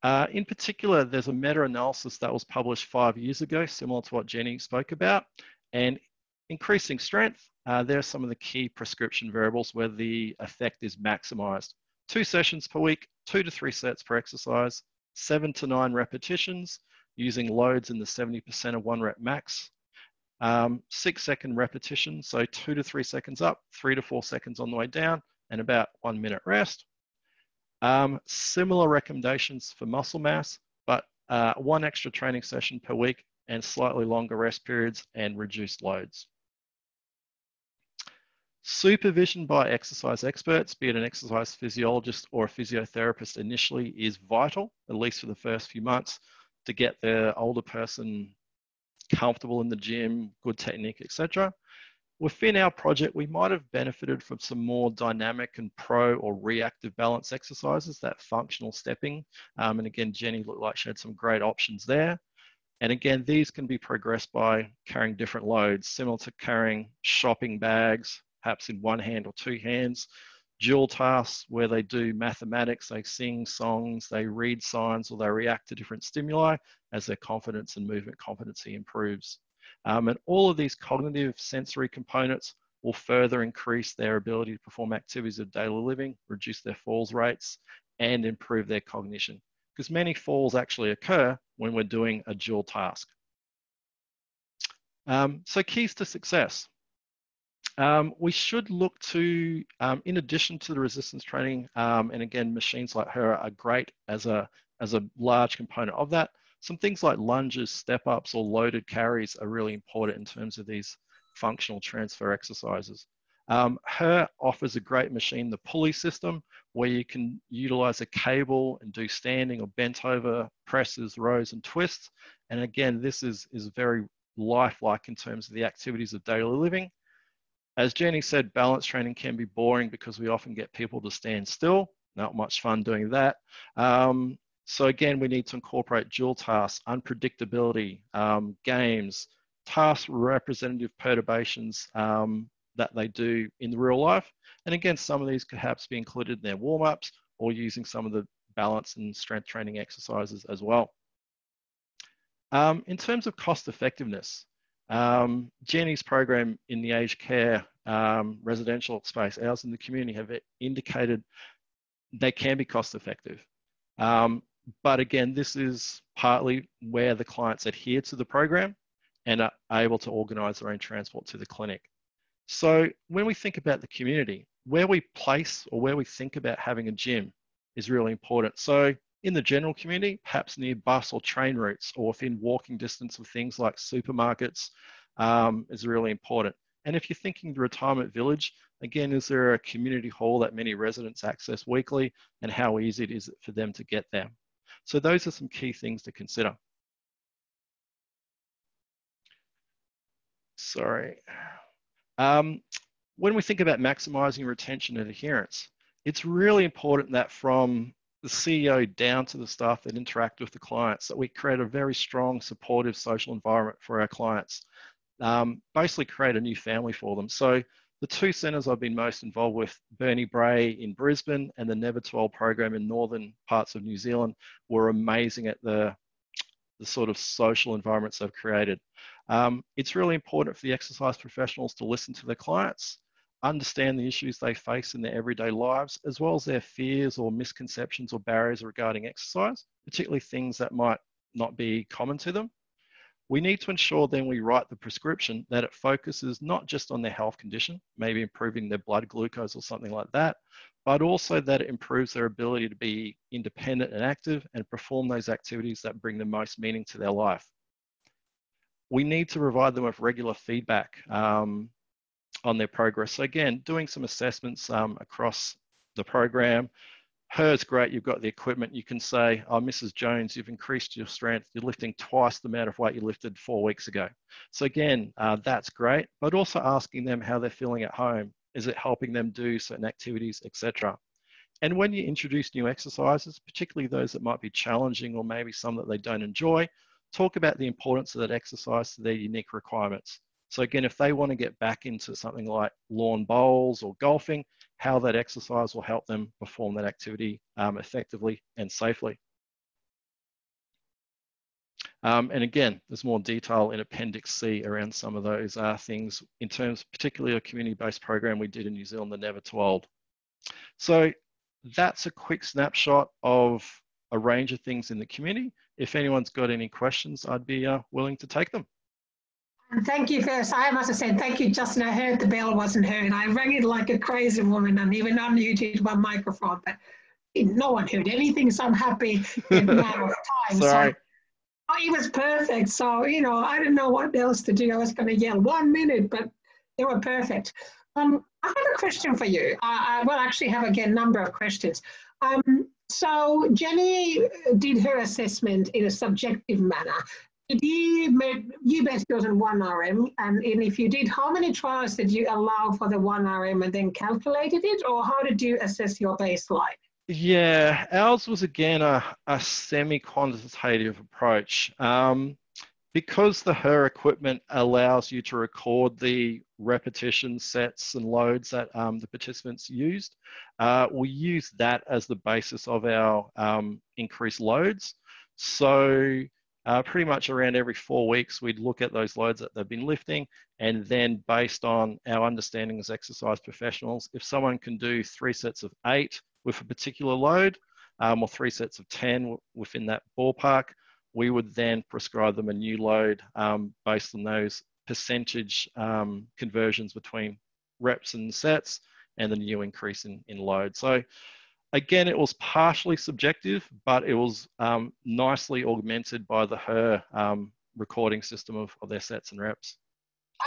Uh, in particular, there's a meta-analysis that was published five years ago, similar to what Jennie spoke about, and increasing strength, uh, there are some of the key prescription variables where the effect is maximized. Two sessions per week, two to three sets per exercise, seven to nine repetitions using loads in the 70% of one rep max. Um, six second repetition, so two to three seconds up, three to four seconds on the way down, and about one minute rest. Um, similar recommendations for muscle mass, but uh, one extra training session per week and slightly longer rest periods and reduced loads. Supervision by exercise experts, be it an exercise physiologist or a physiotherapist initially is vital, at least for the first few months, to get the older person comfortable in the gym, good technique, etc. Within our project, we might have benefited from some more dynamic and pro or reactive balance exercises, that functional stepping. Um, and again, Jennie looked like she had some great options there. And again, these can be progressed by carrying different loads, similar to carrying shopping bags, perhaps in one hand or two hands. Dual tasks where they do mathematics, they sing songs, they read signs, or they react to different stimuli as their confidence and movement competency improves. Um, and all of these cognitive sensory components will further increase their ability to perform activities of daily living, reduce their falls rates, and improve their cognition because many falls actually occur when we're doing a dual task. Um, so keys to success. Um, we should look to, um, in addition to the resistance training, um, and again, machines like HUR are great as a, as a large component of that. Some things like lunges, step ups, or loaded carries are really important in terms of these functional transfer exercises. Um, HUR offers a great machine, the pulley system, where you can utilize a cable and do standing or bent over presses, rows, and twists. And again, this is, is very lifelike in terms of the activities of daily living. As Jennie said, balance training can be boring because we often get people to stand still. Not much fun doing that. Um, so again, we need to incorporate dual tasks, unpredictability, um, games, task representative perturbations, um, that they do in the real life. And again, some of these could perhaps be included in their warm-ups or using some of the balance and strength training exercises as well. Um, in terms of cost effectiveness, um, Jennie's program in the aged care um, residential space, ours in the community have indicated they can be cost effective. Um, but again, this is partly where the clients adhere to the program and are able to organise their own transport to the clinic. So when we think about the community, where we place or where we think about having a gym is really important. So in the general community, perhaps near bus or train routes or within walking distance of things like supermarkets um, is really important. And if you're thinking the retirement village, again, is there a community hall that many residents access weekly and how easy it is for them to get there? So those are some key things to consider. Sorry. Um, when we think about maximizing retention and adherence, it's really important that from the CEO down to the staff that interact with the clients, that we create a very strong, supportive social environment for our clients. Um, basically create a new family for them. So the two centres I've been most involved with, Burnie Brae in Brisbane and the Never Too Old program in northern parts of New Zealand, were amazing at the, the sort of social environments they've created. Um, it's really important for the exercise professionals to listen to their clients, understand the issues they face in their everyday lives, as well as their fears or misconceptions or barriers regarding exercise, particularly things that might not be common to them. We need to ensure then we write the prescription that it focuses not just on their health condition, maybe improving their blood glucose or something like that, but also that it improves their ability to be independent and active and perform those activities that bring the most meaning to their life. We need to provide them with regular feedback um, on their progress. So again, doing some assessments um, across the program, HUR's great, you've got the equipment. You can say, oh, Mrs. Jones, you've increased your strength. You're lifting twice the amount of weight you lifted four weeks ago. So again, uh, that's great, but also asking them how they're feeling at home. Is it helping them do certain activities, etc. And when you introduce new exercises, particularly those that might be challenging or maybe some that they don't enjoy, talk about the importance of that exercise to their unique requirements. So again, if they want to get back into something like lawn bowls or golfing, how that exercise will help them perform that activity um, effectively and safely. Um, and again, there's more detail in Appendix C around some of those uh, things in terms, particularly a community-based program we did in New Zealand, the Never Too Old. So that's a quick snapshot of a range of things in the community. If anyone's got any questions, I'd be uh, willing to take them. And thank you first. I must have said thank you, Justin. I heard the bell wasn't heard. I rang it like a crazy woman and even unmuted my microphone, but no one heard anything. So I'm happy in of time. Sorry. So, oh, it was perfect. So, you know, I didn't know what else to do. I was going to yell one minute, but they were perfect. Um, I have a question for you. I, I will actually have again a number of questions. Um, so Jennie did her assessment in a subjective manner you made you based on one RM, and, and if you did, how many trials did you allow for the one RM and then calculated it, or how did you assess your baseline? Yeah, ours was again a, a semi-quantitative approach. Um, because the HUR equipment allows you to record the repetition sets and loads that um, the participants used, uh, we use that as the basis of our um, increased loads. So uh, pretty much around every four weeks, we'd look at those loads that they've been lifting, and then based on our understanding as exercise professionals, if someone can do three sets of eight with a particular load, um, or three sets of 10 within that ballpark, we would then prescribe them a new load um, based on those percentage um, conversions between reps and sets and the new increase in, in load. So Again, it was partially subjective, but it was um, nicely augmented by the HUR um, recording system of, of their sets and reps.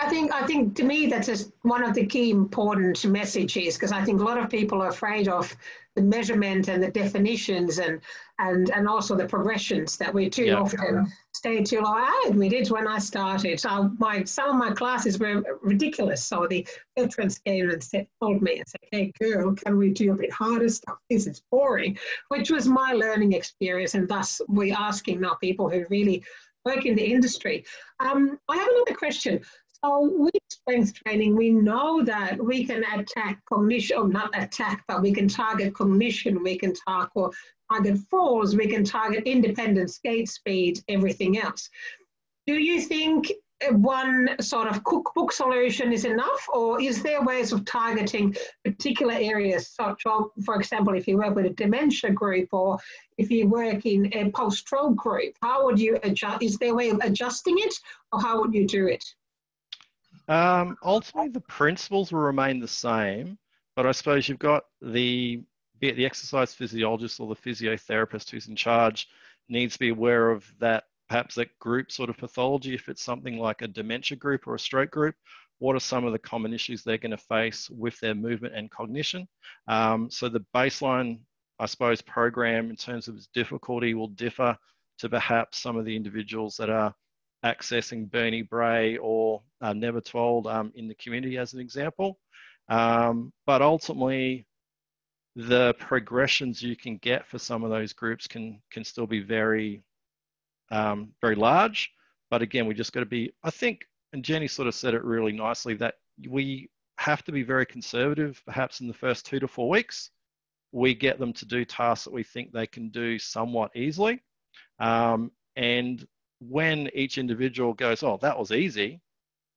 I think I think to me that's just one of the key important messages because I think a lot of people are afraid of the measurement and the definitions and and and also the progressions that we too often stay too long. I admit it when I started. So my some of my classes were ridiculous. So the veterans came and said, told me and said, "Hey girl, can we do a bit harder stuff? This is boring," which was my learning experience, and thus we're asking now people who really work in the industry. Um, I have another question. So with strength training, we know that we can attack cognition, or oh, not attack, but we can target cognition, we can target, or target falls, we can target independence, gait speed, everything else. Do you think one sort of cookbook solution is enough, or is there ways of targeting particular areas, such for example, if you work with a dementia group or if you work in a post-stroke group, how would you adjust? Is there a way of adjusting it, or how would you do it? Um, ultimately, the principles will remain the same, but I suppose you've got the be it the exercise physiologist or the physiotherapist who's in charge needs to be aware of that perhaps that group sort of pathology. If it's something like a dementia group or a stroke group, what are some of the common issues they're going to face with their movement and cognition? Um, so the baseline, I suppose, program in terms of its difficulty will differ to perhaps some of the individuals that are accessing Burnie Brae or uh, Never Too Old um, in the community as an example. Um, but ultimately, the progressions you can get for some of those groups can can still be very um, very large. But again, we just got to be. I think, and Jennie sort of said it really nicely that we have to be very conservative, perhaps in the first two to four weeks. We get them to do tasks that we think they can do somewhat easily. Um, and when each individual goes, oh, that was easy,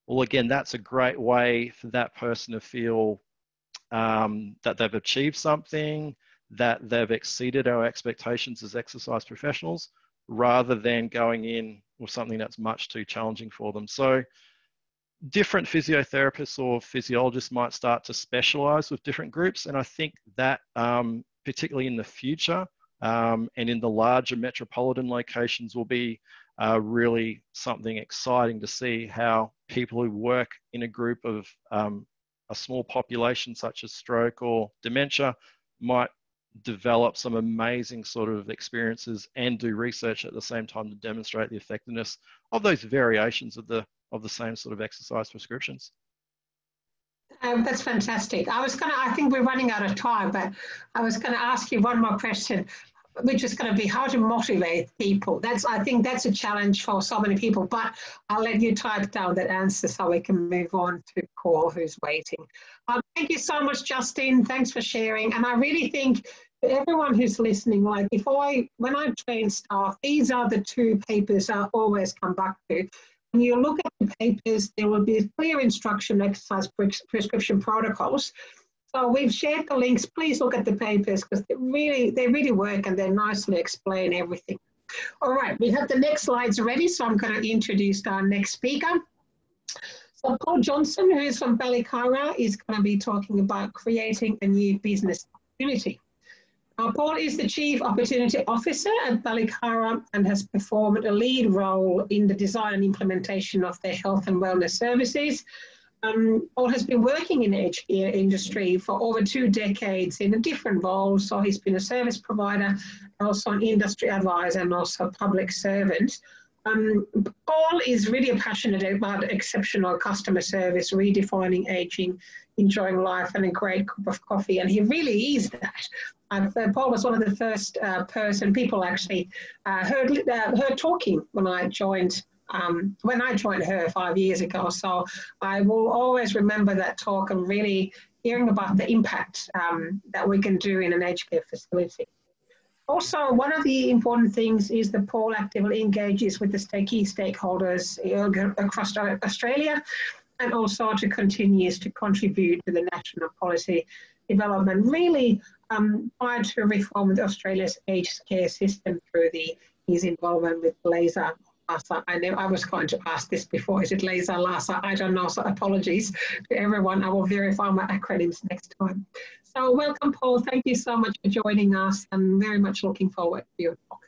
well, again, that's a great way for that person to feel um, that they've achieved something, that they've exceeded our expectations as exercise professionals, rather than going in with something that's much too challenging for them. So, different physiotherapists or physiologists might start to specialize with different groups. And I think that, um, particularly in the future um, and in the larger metropolitan locations, will be really something exciting to see how people who work in a group of um, a small population, such as stroke or dementia, might develop some amazing sort of experiences and do research at the same time to demonstrate the effectiveness of those variations of the of the same sort of exercise prescriptions. Um, that's fantastic. I was going to, I think we're running out of time, but I was going to ask you one more question, which is going to be how to motivate people. That's, I think that's a challenge for so many people, but I'll let you type down that answer so we can move on to Paul, who's waiting. Um, thank you so much, Justin. Thanks for sharing. And I really think for everyone who's listening, like if I, when I train staff, these are the two papers I always come back to. When you look at the papers, there will be clear instruction exercise prescription protocols. So we've shared the links. Please look at the papers because they really, they really work and they nicely explain everything. All right, we have the next slides ready, so I'm going to introduce our next speaker. So Paul Johnson, who is from BallyCara, is going to be talking about creating a new business opportunity. Uh, Paul is the Chief Opportunity Officer at BallyCara and has performed a lead role in the design and implementation of their health and wellness services. Um, Paul has been working in the care industry for over two decades in a different role. So he's been a service provider, also an industry advisor, and also a public servant. Um, Paul is really passionate about exceptional customer service, redefining aging, enjoying life, and a great cup of coffee. And he really is that. Uh, Paul was one of the first uh, person people actually uh, heard uh, heard talking when I joined um, when I joined HUR five years ago. So I will always remember that talk and really hearing about the impact um, that we can do in an aged care facility. Also, one of the important things is that Paul actively engages with the key stakeholders across Australia and also to continues to contribute to the national policy development, really um, tried to reform Australia's aged care system through the his involvement with LASA. LASA. I know I was going to ask this before. Is it LASA, LASA? I don't know. So apologies to everyone. I will verify my acronyms next time. So welcome, Paul. Thank you so much for joining us. I'm very much looking forward to your talk.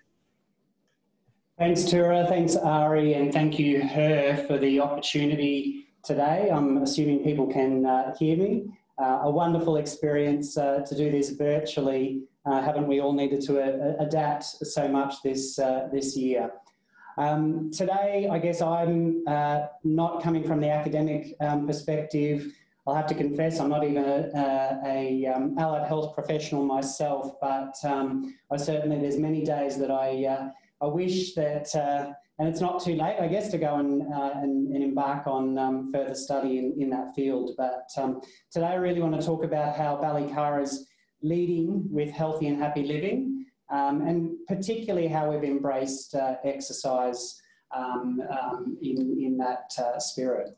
Thanks, Tura. Thanks, Ari, and thank you, HUR, for the opportunity today. I'm assuming people can uh, hear me. Uh, a wonderful experience uh, to do this virtually. Uh, haven't we all needed to uh, adapt so much this, uh, this year? Um, today, I guess I'm not coming from the academic um, perspective. I'll have to confess, I'm not even a, a, a um, allied health professional myself, but um, I certainly, there's many days that I, I wish that and it's not too late, I guess, to go and, uh, and, and, embark on um, further study in, in that field. But um, today I really want to talk about how BallyCara is leading with healthy and happy living, um, and particularly how we've embraced uh, exercise um, um, in, in that uh, spirit.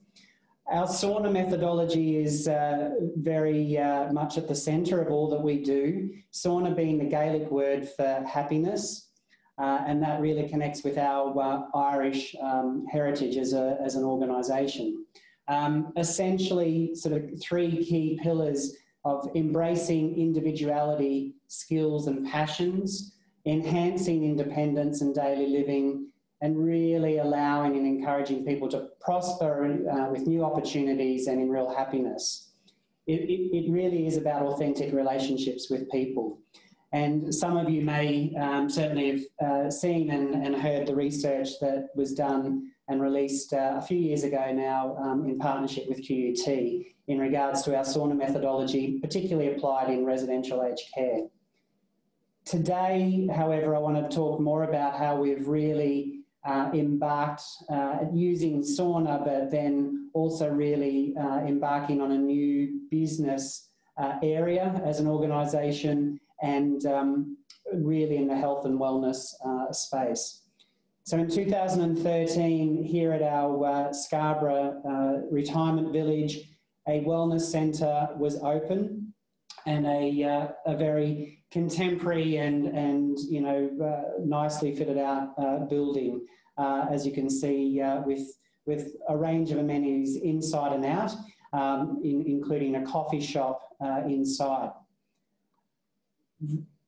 Our Sonas methodology is uh, very uh, much at the centre of all that we do. Sonas being the Gaelic word for happiness, uh, and that really connects with our uh, Irish um, heritage as, a, as an organisation. Um, essentially, sort of three key pillars of embracing individuality, skills, and passions, enhancing independence and daily living, and really allowing and encouraging people to prosper uh, with new opportunities and in real happiness. It, it, it really is about authentic relationships with people. And some of you may um, certainly have uh, seen and, and, heard the research that was done and released uh, a few years ago now um, in partnership with QUT in regards to our Sonas methodology, particularly applied in residential aged care. Today, however, I want to talk more about how we've really uh, embarked uh, using Sonas, but then also really uh, embarking on a new business uh, area as an organisation and um, really in the health and wellness uh, space. So in 2013, here at our uh, Scarborough retirement village, a wellness centre was open and a, a very contemporary and, and you know, uh, nicely fitted out uh, building, uh, as you can see, uh, with, with a range of amenities inside and out, um, in, including a coffee shop uh, inside.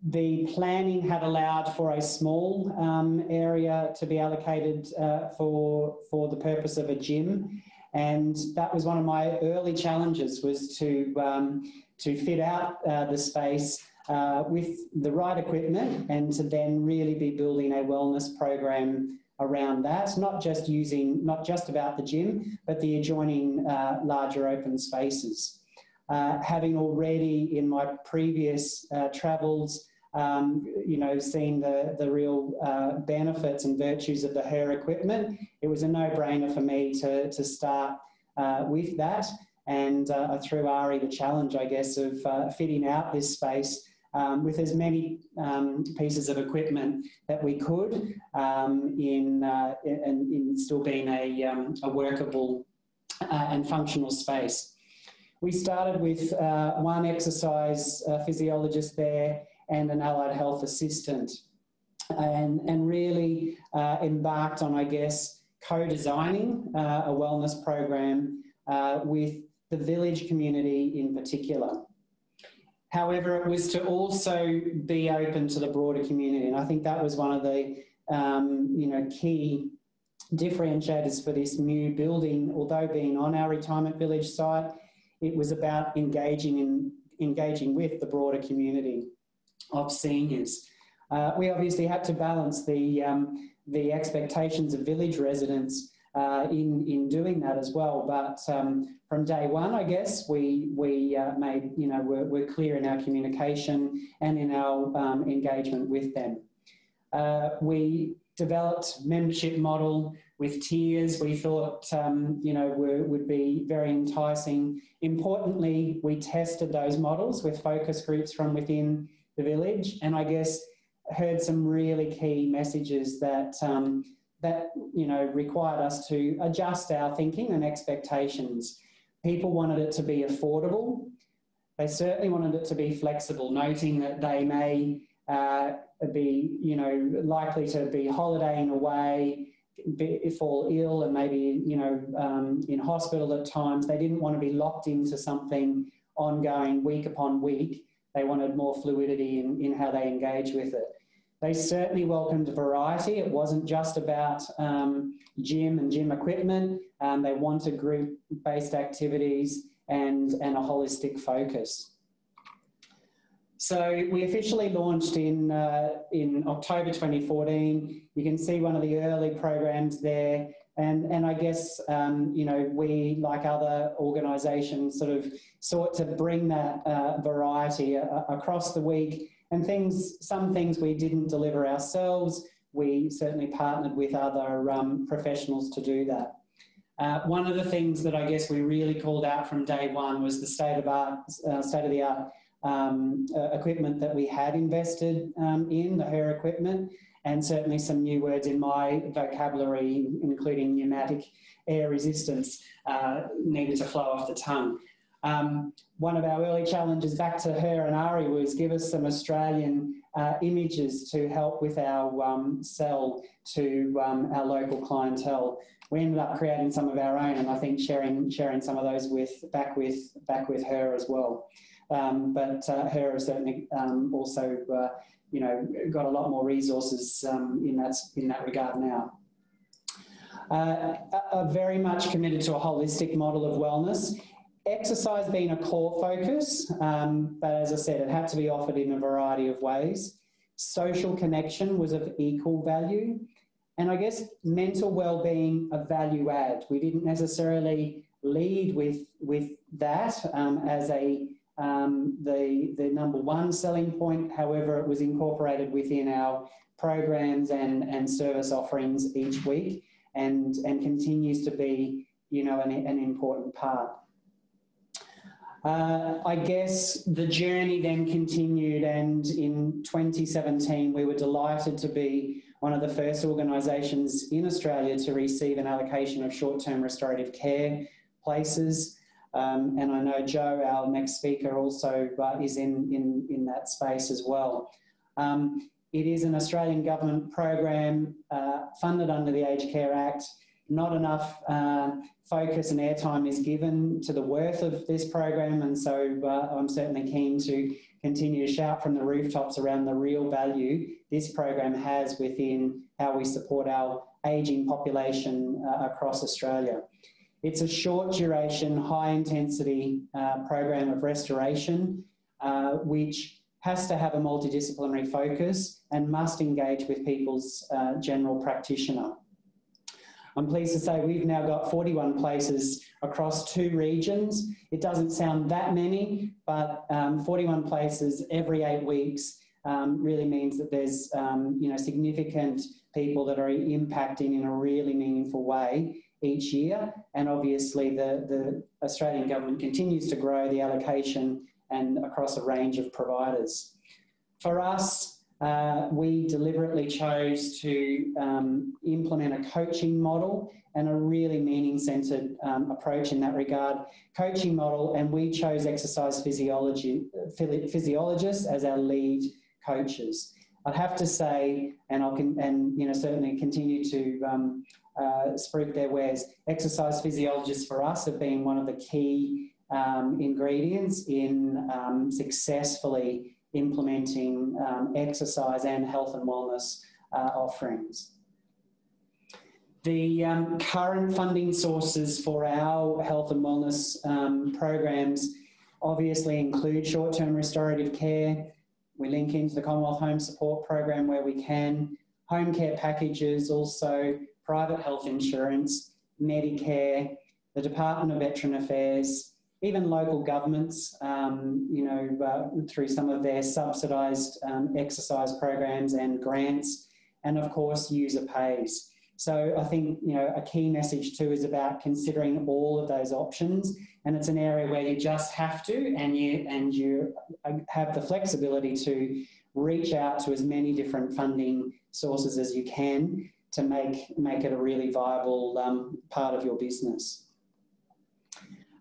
The planning had allowed for a small um, area to be allocated uh, for, for the purpose of a gym. And that was one of my early challenges was to, um, to fit out the space uh, with the right equipment and to then really be building a wellness program around that, not just using, not just about the gym, but the adjoining uh, larger open spaces. Uh, having already in my previous uh, travels, um, you know, seen the, the real uh, benefits and virtues of the HUR equipment, it was a no-brainer for me to, to start uh, with that. And I threw Ari the challenge, I guess, of fitting out this space um, with as many um, pieces of equipment that we could um, in, uh, in, in, still being a, um, a workable uh, and functional space. We started with uh, one exercise uh, physiologist there and an allied health assistant and, and really uh, embarked on, I guess, co-designing uh, a wellness program with the village community in particular. However, it was to also be open to the broader community. And I think that was one of the um, you know, key differentiators for this new building. Although being on our retirement village site, it was about engaging in engaging with the broader community of seniors. Uh, we obviously had to balance the um, the expectations of village residents uh, in in doing that as well. But um, from day one, I guess we we uh, made you know we're, we're, clear in our communication and in our um, engagement with them. Uh, we developed membership model with tiers. We thought um, you know were, would be very enticing. Importantly, we tested those models with focus groups from within the village, and I guess heard some really key messages that um, that you know required us to adjust our thinking and expectations. People wanted it to be affordable. They certainly wanted it to be flexible, noting that they may uh, be you know likely to be holidaying away, be, fall ill, and maybe you know um, in hospital at times. They didn't want to be locked into something ongoing week upon week. They wanted more fluidity in, in how they engage with it. They certainly welcomed variety. It wasn't just about um, gym and gym equipment. Um, they wanted group-based activities and, and a holistic focus. So we officially launched in, uh, in October 2014. You can see one of the early programs there. And, and I guess, um, you know, we, like other organisations, sort of sought to bring that uh, variety uh, across the week and things, some things we didn't deliver ourselves. We certainly partnered with other um, professionals to do that. Uh, one of the things that I guess we really called out from day one was the state of art, uh, state of the art um, uh, equipment that we had invested um, in, the HUR equipment, and certainly some new words in my vocabulary, including pneumatic air resistance, uh, needed to flow off the tongue. Um, one of our early challenges back to HUR and Ari was give us some Australian uh, images to help with our um, sell to um, our local clientele. We ended up creating some of our own, and I think sharing sharing some of those with back with back with HUR as well. Um, but uh, HUR certainly um, also, uh, you know, got a lot more resources um, in that in that regard now. Uh, are very much committed to a holistic model of wellness exercise being a core focus, um, but as I said, it had to be offered in a variety of ways. Social connection was of equal value. And I guess mental well-being a value add. We didn't necessarily lead with, with that um, as, a, um, the, the number one selling point. However, it was incorporated within our programs and, and service offerings each week and, and continues to be, you know, an, an important part. Uh, I guess the journey then continued, and in 2017, we were delighted to be one of the first organisations in Australia to receive an allocation of short term restorative care places. Um, and I know Jo, our next speaker, also uh, is in, in, in that space as well. Um, it is an Australian government program uh, funded under the Aged Care Act. Not enough uh, focus and airtime is given to the worth of this program, and so uh, I'm certainly keen to continue to shout from the rooftops around the real value this program has within how we support our ageing population uh, across Australia. It's a short duration, high intensity uh, program of restoration, uh, which has to have a multidisciplinary focus and must engage with people's uh, general practitioner. I'm pleased to say we've now got 41 places across two regions. It doesn't sound that many, but um, 41 places every eight weeks um, really means that there's um, you know significant people that are impacting in a really meaningful way each year. And obviously, the, the Australian government continues to grow the allocation and across a range of providers. For us, uh, we deliberately chose to um, implement a coaching model and a really meaning centered um, approach in that regard. Coaching model, and we chose exercise physiology, physiologists as our lead coaches. I'd have to say, and I can, and you know, certainly continue to um, uh, spread their wares. Exercise physiologists for us have been one of the key um, ingredients in um, successfully implementing um, exercise and health and wellness uh, offerings. The um, current funding sources for our health and wellness um, programs obviously include short-term restorative care. We link into the Commonwealth Home Support Program where we can. Home care packages, also private health insurance, Medicare, the Department of Veteran Affairs, even local governments, um, you know, uh, through some of their subsidised um, exercise programs and grants, and of course, user pays. So I think you know a key message too is about considering all of those options, and it's an area where you just have to, and you and you have the flexibility to reach out to as many different funding sources as you can to make, make it a really viable um, part of your business.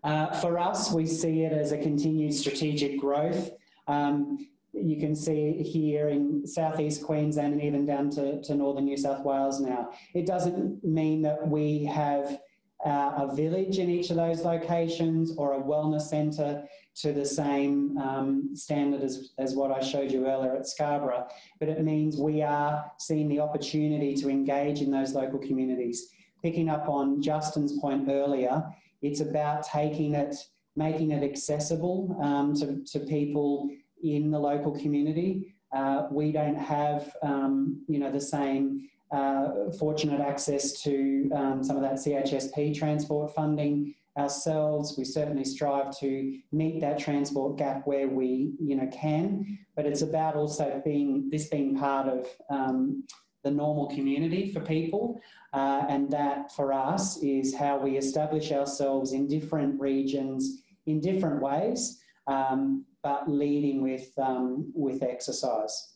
Uh, for us, we see it as a continued strategic growth. Um, you can see here in southeast Queensland and even down to, to northern New South Wales now. It doesn't mean that we have uh, a village in each of those locations or a wellness centre to the same um, standard as, as what I showed you earlier at Scarborough, but it means we are seeing the opportunity to engage in those local communities. Picking up on Justin's point earlier, it's about taking it, making it accessible um, to, to people in the local community. Uh, we don't have, um, you know, the same uh, fortunate access to um, some of that CHSP transport funding ourselves. We certainly strive to meet that transport gap where we, you know, can. But it's about also being this being part of um, the normal community for people, uh, and that for us is how we establish ourselves in different regions in different ways, um, but leading with um, with exercise.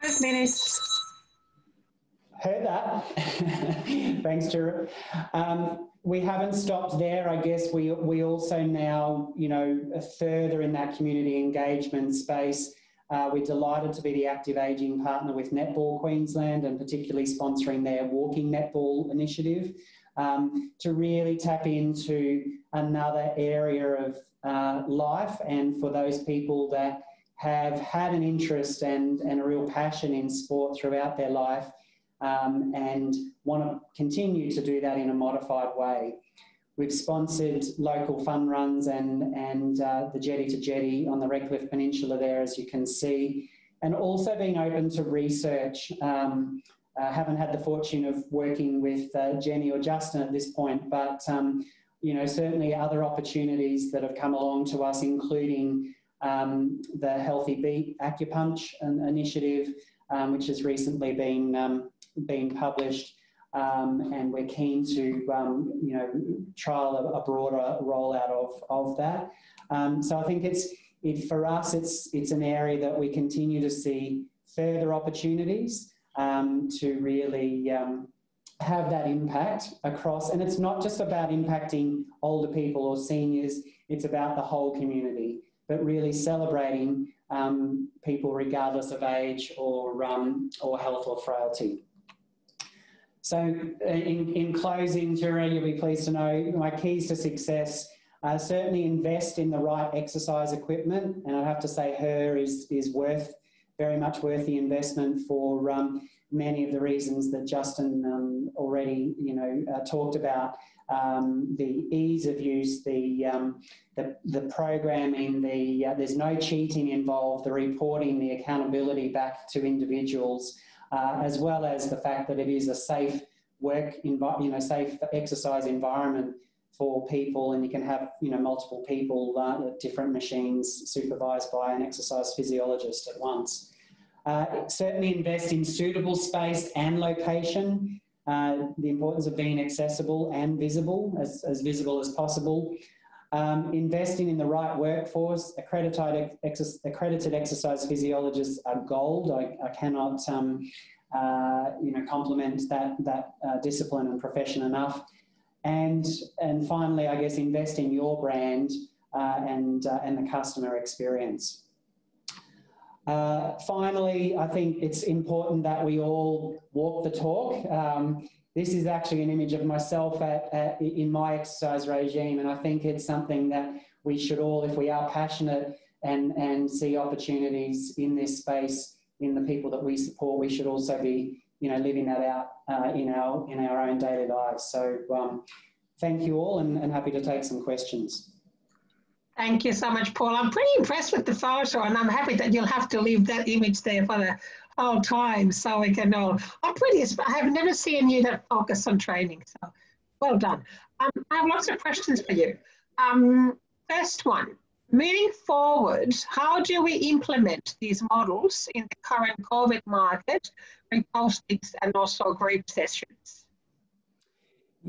Five minutes. Heard that. Thanks, Drew. Um, we haven't stopped there. I guess we, we also now, you know, further in that community engagement space. Uh, we're delighted to be the active ageing partner with Netball Queensland and particularly sponsoring their walking netball initiative um, to really tap into another area of uh, life and for those people that have had an interest and, and a real passion in sport throughout their life um, and want to continue to do that in a modified way. We've sponsored local fun runs and, and uh, the jetty to jetty on the Redcliffe Peninsula there, as you can see, and also being open to research. Um, uh, haven't had the fortune of working with uh, Jennie or Justin at this point, but um, you know certainly other opportunities that have come along to us, including um, the Healthy Beat Acupunch initiative, um, which has recently been, um, been published. Um, and we're keen to, um, you know, trial a, a, broader rollout of, of that. Um, so I think it's, it, for us, it's, it's an area that we continue to see further opportunities to really have that impact across, and it's not just about impacting older people or seniors, it's about the whole community, but really celebrating um, people regardless of age or, um, or health or frailty. So uh, in, in closing, Tura, you'll be pleased to know my keys to success uh, certainly invest in the right exercise equipment, and I'd have to say HUR is, is worth, very much worth the investment for um, many of the reasons that Justin um, already, you know, uh, talked about. Um, the ease of use, the um, the, the, programming, the uh, there's no cheating involved, the reporting, the accountability back to individuals, uh, as well as the fact that it is a safe work, you know, safe exercise environment for people, and you can have you know multiple people, uh, different machines supervised by an exercise physiologist at once. Uh, certainly invest in suitable space and location. Uh, the importance of being accessible and visible, as, as visible as possible. Um, investing in the right workforce, accredited, ex accredited exercise physiologists are gold. I, I cannot, um, uh, you know, compliment that, that uh, discipline and profession enough. And, and finally, I guess, invest in your brand uh, and, uh, and the customer experience. Uh, finally, I think it's important that we all walk the talk. Um, this is actually an image of myself at, at, in my exercise regime, and I think it's something that we should all, if we are passionate and, and see opportunities in this space, in the people that we support, we should also be, you know, living that out uh, in our in our own daily lives. So, um, thank you all, and, and happy to take some questions. Thank you so much, Paul. I'm pretty impressed with the photo, and I'm happy that you'll have to leave that image there for the whole time so we can all. I'm pretty, I have never seen you that focus on training, so well done. Um, I have lots of questions for you. Um, first one, moving forward, how do we implement these models in the current COVID market with postings and also group sessions?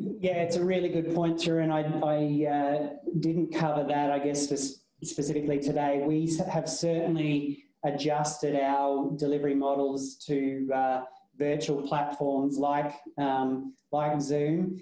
Yeah, it's a really good point, Tura, and I, I uh, didn't cover that, I guess, specifically today. We have certainly adjusted our delivery models to uh, virtual platforms like, um, like Zoom.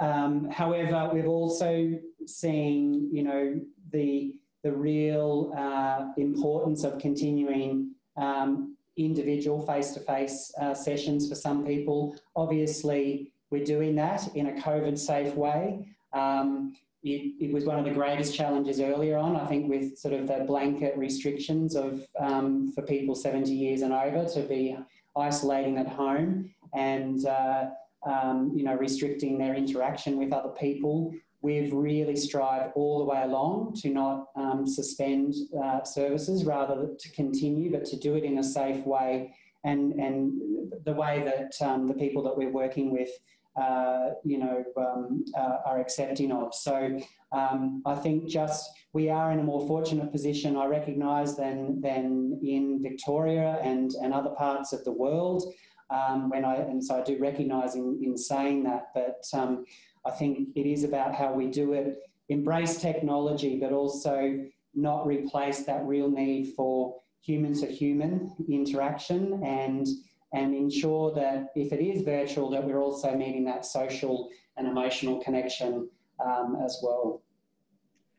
Um, however, we've also seen, you know, the, the real uh, importance of continuing um, individual face-to-face -face, uh, sessions for some people. Obviously, we're doing that in a COVID safe way. Um, it, it, was one of the greatest challenges earlier on, I think, with sort of the blanket restrictions of um, for people 70 years and over to be isolating at home and uh, um, you know restricting their interaction with other people. We've really strived all the way along to not um, suspend uh, services, rather to continue, but to do it in a safe way and and the way that um, the people that we're working with uh, you know, um, uh, are accepting of. So um, I think just we are in a more fortunate position, I recognise, than than in Victoria and and other parts of the world. Um, when I and so I do recognise in, in saying that, but um, I think it is about how we do it, embrace technology, but also not replace that real need for human to human interaction and and ensure that if it is virtual, that we're also meeting that social and emotional connection um, as well.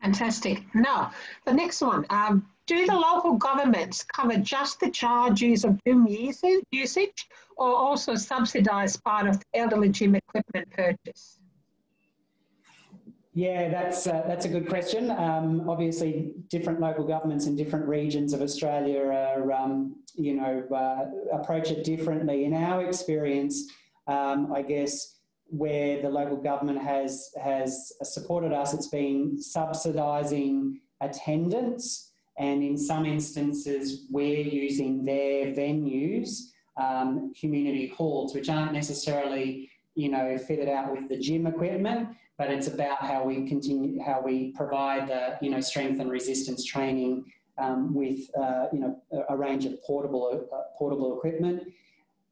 Fantastic. Now, the next one. Um, do the local governments cover just the charges of gym usage or also subsidise part of the elderly gym equipment purchase? Yeah, that's uh, that's a good question. Um, obviously, different local governments in different regions of Australia are, um, you know, uh, approach it differently. In our experience, um, I guess where the local government has has supported us, it's been subsidising attendance, and in some instances, we're using their venues, um, community halls, which aren't necessarily, you know, fitted out with the gym equipment but it's about how we continue, how we provide the you know strength and resistance training um, with uh, you know a, range of portable uh, portable equipment.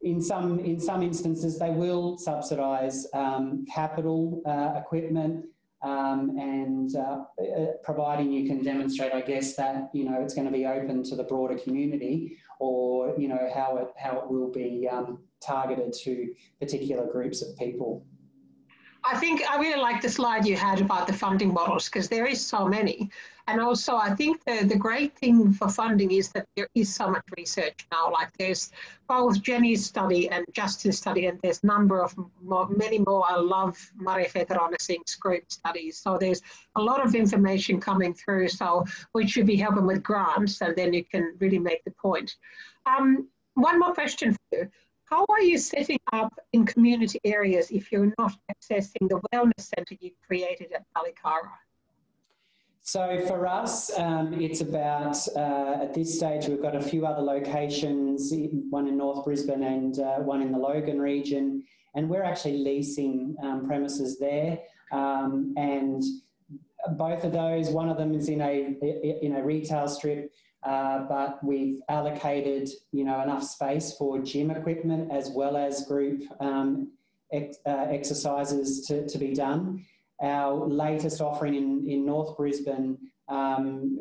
In some in some instances, they will subsidise um, capital uh, equipment. Um, and uh, uh, providing you can demonstrate, I guess, that you know it's going to be open to the broader community, or you know how it how it will be um, targeted to particular groups of people. I think I really like the slide you had about the funding models because there is so many. And also, I think the, the great thing for funding is that there is so much research now. Like there's both Jennie's study and Justin's study, and there's number of more, many more. I love Maria Fiatarone Singh's group studies. So there's a lot of information coming through. So we should be helping with grants, and then you can really make the point. Um, one more question for you. How are you setting up in community areas if you're not accessing the wellness centre you created at BallyCara? So for us, um, it's about, uh, at this stage, we've got a few other locations, one in North Brisbane and uh, one in the Logan region, and we're actually leasing um, premises there. Um, and both of those, one of them is in a, in a retail strip, uh, but we've allocated, you know, enough space for gym equipment as well as group um, ex, uh, exercises to, to be done. Our latest offering in, in North Brisbane um,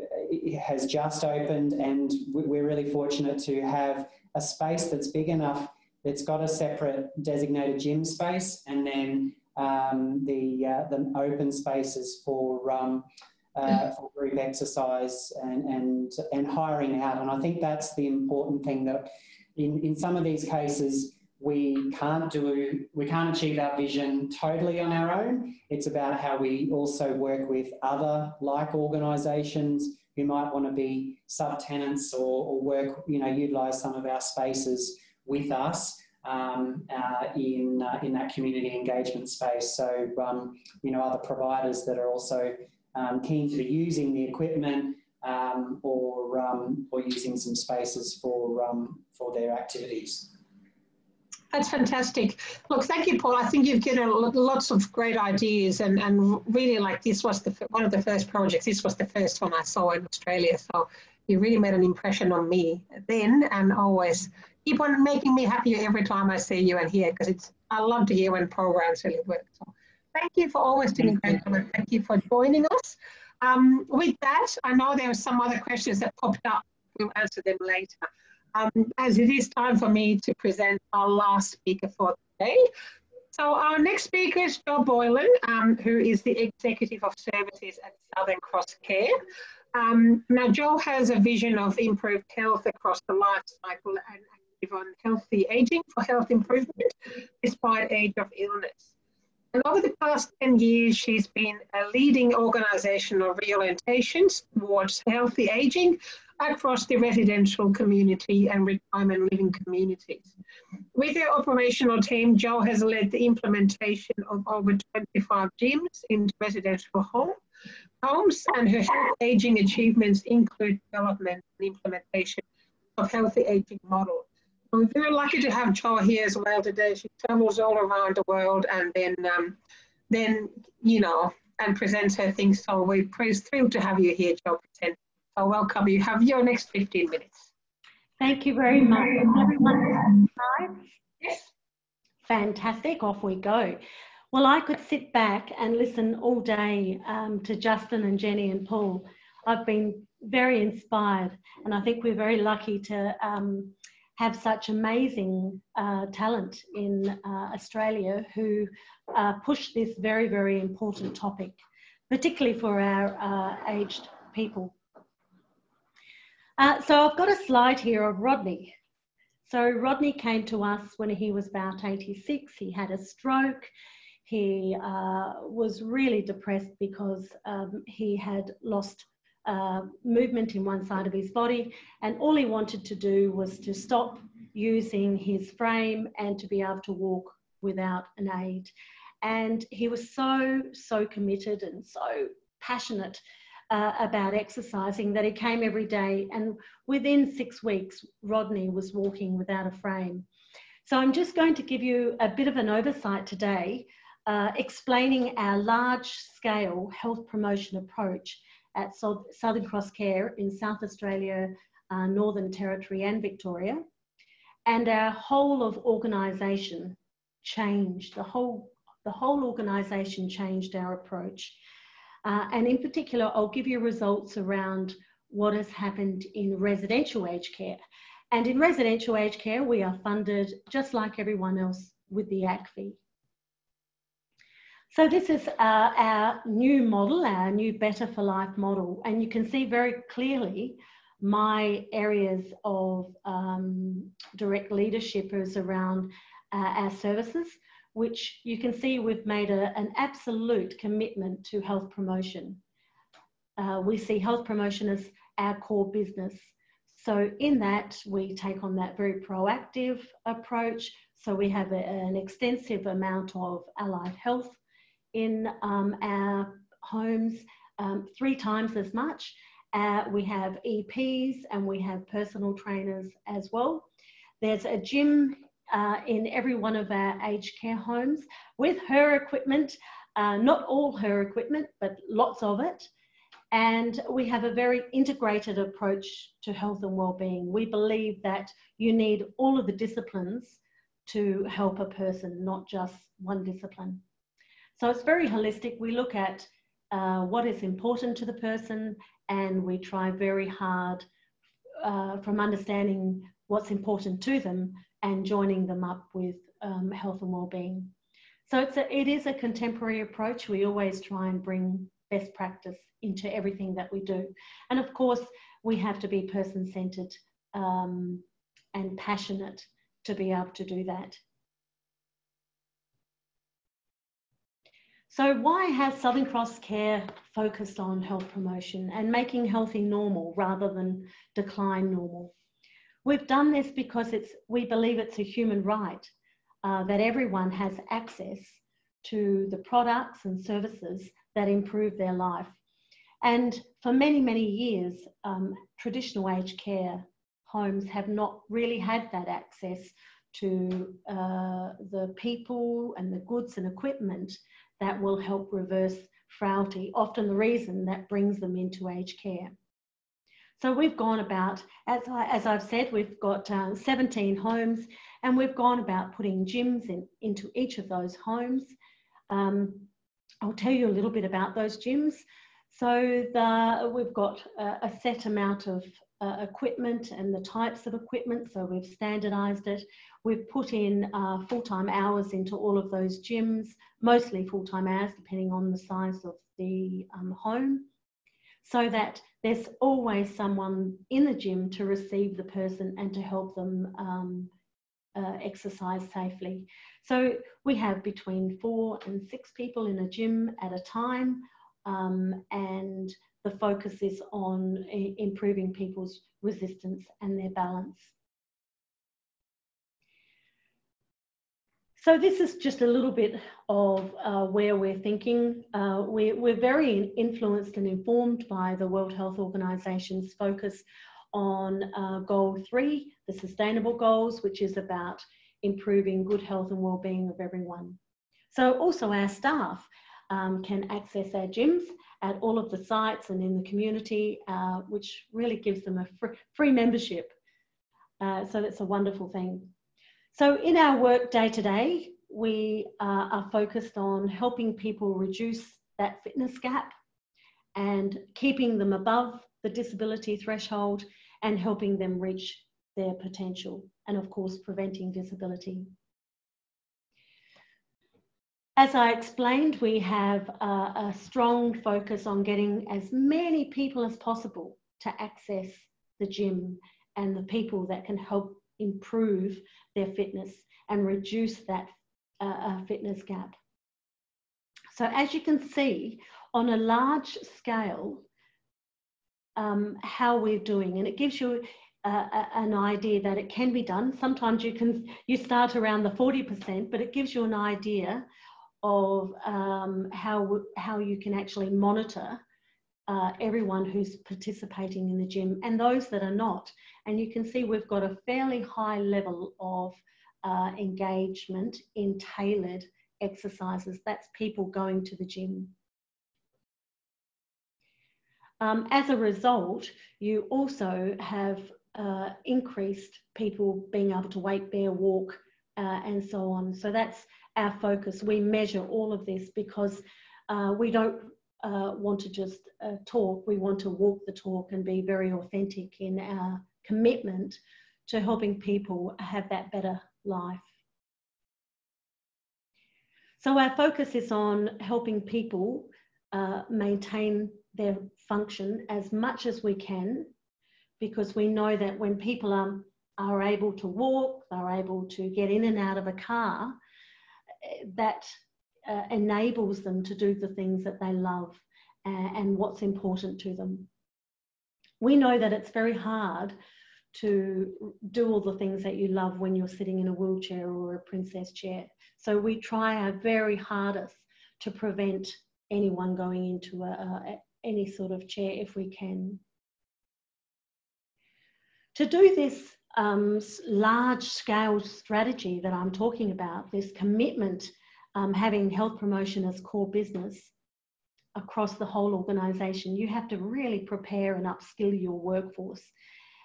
has just opened, and we're really fortunate to have a space that's big enough that's got a separate designated gym space, and then um, the uh, the open spaces for um, uh, for group exercise and, and, and hiring out. And I think that's the important thing that in, in some of these cases, we can't do, we can't achieve our vision totally on our own. It's about how we also work with other like organisations who might want to be subtenants or, or work, you know, utilise some of our spaces with us. Um, uh, in uh, in that community engagement space. So um, you know other providers that are also um, keen to be using the equipment um, or, um, or using some spaces for, um, for their activities. That's fantastic. Look, thank you, Paul. I think you've given lots of great ideas, and, and really, like this was the one of the first projects. This was the first one I saw in Australia, so you really made an impression on me then, and always keep on making me happy every time I see you and hear because it's I love to hear when programs really work. So Thank you for always doing great work. Thank you for joining us. Um, with that, I know there were some other questions that popped up. We'll answer them later. Um, as it is time for me to present our last speaker for today. So our next speaker is Jo Boylan, um, who is the Executive of Services at Southern Cross Care. Um, now, Jo has a vision of improved health across the life cycle and active on healthy aging for health improvement despite age of illness. And over the past 10 years, she's been a leading organisation of reorientations towards healthy ageing across the residential community and retirement living communities. With her operational team, Jo has led the implementation of over 25 gyms in residential home, homes, and her health ageing achievements include development and implementation of healthy ageing models. We're very lucky to have Jo here as well today. She travels all around the world and then, um, then you know, and presents her things. So we're thrilled to have you here, Jo. Present. So welcome. You have your next 15 minutes. Thank you very much. Everyone, yes. Fantastic. Off we go. Well, I could sit back and listen all day um, to Justin and Jennie and Paul. I've been very inspired, and I think we're very lucky to um, have such amazing uh, talent in uh, Australia who uh, push this very, very important topic, particularly for our uh, aged people. Uh, so I've got a slide here of Rodney. So Rodney came to us when he was about 86. He had a stroke. He uh, was really depressed because um, he had lost uh, movement in one side of his body, and all he wanted to do was to stop using his frame and to be able to walk without an aid. And he was so, so committed and so passionate uh, about exercising that he came every day. And within six weeks, Rodney was walking without a frame. So I'm just going to give you a bit of an oversight today, uh, explaining our large scale health promotion approach at Southern Cross Care in South Australia, uh, Northern Territory and Victoria. And our whole of organisation changed, the whole, the whole organisation changed our approach. Uh, and in particular, I'll give you results around what has happened in residential aged care. And in residential aged care, we are funded just like everyone else with the ACFI. So this is uh, our new model, our new Better for Life model. And you can see very clearly my areas of um, direct leadership is around uh, our services, which you can see we've made a, an absolute commitment to health promotion. Uh, we see health promotion as our core business. So in that, we take on that very proactive approach. So we have a, an extensive amount of allied health in um, our homes, um, three times as much. Uh, we have EPs and we have personal trainers as well. There's a gym uh, in every one of our aged care homes with HUR equipment, uh, not all HUR equipment, but lots of it. And we have a very integrated approach to health and well-being. We believe that you need all of the disciplines to help a person, not just one discipline. So it's very holistic. We look at uh, what is important to the person and we try very hard uh, from understanding what's important to them and joining them up with um, health and well-being. So it's a, it is a contemporary approach. We always try and bring best practice into everything that we do. And of course, we have to be person-centered um, and passionate to be able to do that. So why has Southern Cross Care focused on health promotion and making healthy normal rather than decline normal? We've done this because it's, we believe it's a human right uh, that everyone has access to the products and services that improve their life. And for many, many years, um, traditional aged care homes have not really had that access to uh, the people and the goods and equipment that will help reverse frailty, often the reason that brings them into aged care. So we've gone about, as, I, as I've said, we've got uh, 17 homes and we've gone about putting gyms in, into each of those homes. Um, I'll tell you a little bit about those gyms. So the, we've got a, a set amount of uh, equipment and the types of equipment, so we've standardized it. We've put in uh, full-time hours into all of those gyms, mostly full-time hours, depending on the size of the um, home, so that there's always someone in the gym to receive the person and to help them um, uh, exercise safely. So we have between four and six people in a gym at a time, um, and the focus is on improving people's resistance and their balance. So this is just a little bit of uh, where we're thinking. Uh, we're, we're very influenced and informed by the World Health Organization's focus on uh, goal three, the sustainable goals, which is about improving good health and well-being of everyone. So also our staff um, can access our gyms at all of the sites and in the community, uh, which really gives them a free, free membership. Uh, so that's a wonderful thing. So in our work day to day, we uh, are focused on helping people reduce that fitness gap and keeping them above the disability threshold and helping them reach their potential and of course preventing disability. As I explained, we have a, a strong focus on getting as many people as possible to access the gym and the people that can help improve their fitness and reduce that uh, uh, fitness gap. So as you can see, on a large scale, um, how we're doing, and it gives you uh, an idea that it can be done. Sometimes you can you start around the 40%, but it gives you an idea of um, how how you can actually monitor uh, everyone who's participating in the gym and those that are not. And you can see we've got a fairly high level of uh, engagement in tailored exercises. That's people going to the gym. Um, as a result, you also have uh, increased people being able to wait, bear, walk, uh, and so on. So that's our focus. We measure all of this because uh, we don't uh, want to just uh, talk, we want to walk the talk and be very authentic in our commitment to helping people have that better life. So our focus is on helping people uh, maintain their function as much as we can because we know that when people are, are able to walk, they're able to get in and out of a car, that uh, enables them to do the things that they love and, and what's important to them. We know that it's very hard to do all the things that you love when you're sitting in a wheelchair or a princess chair. So we try our very hardest to prevent anyone going into a, a, any sort of chair if we can. To do this um, large scale strategy that I'm talking about, this commitment, um, having health promotion as core business across the whole organisation, you have to really prepare and upskill your workforce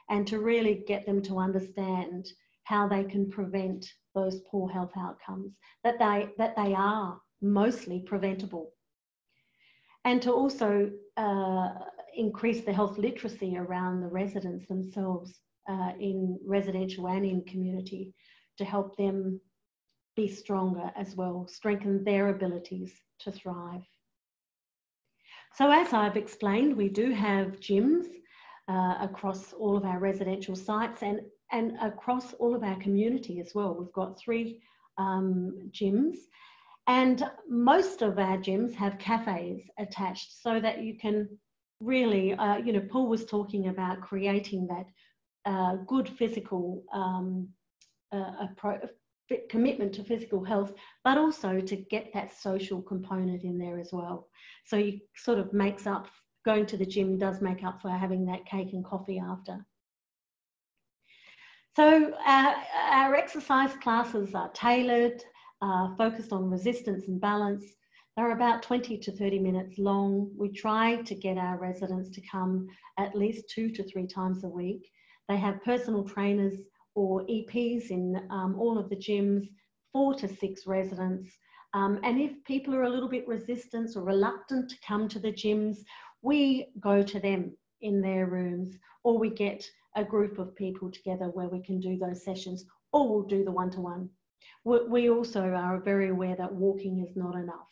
and to really get them to understand how they can prevent those poor health outcomes, that they, that they are mostly preventable. And to also uh, increase the health literacy around the residents themselves uh, in residential and in community to help them be stronger as well, strengthen their abilities to thrive. So as I've explained, we do have gyms uh, across all of our residential sites and, and across all of our community as well. We've got three um, gyms and most of our gyms have cafes attached so that you can really, uh, you know, Paul was talking about creating that uh, good physical um, uh, commitment to physical health, but also to get that social component in there as well. So you sort of makes up, going to the gym does make up for having that cake and coffee after. So uh, our exercise classes are tailored, uh, focused on resistance and balance. They're about 20 to 30 minutes long. We try to get our residents to come at least two to three times a week. They have personal trainers or EPs in um, all of the gyms, four to six residents. Um, and if people are a little bit resistant or reluctant to come to the gyms, we go to them in their rooms or we get a group of people together where we can do those sessions or we'll do the one-to-one. We also are very aware that walking is not enough.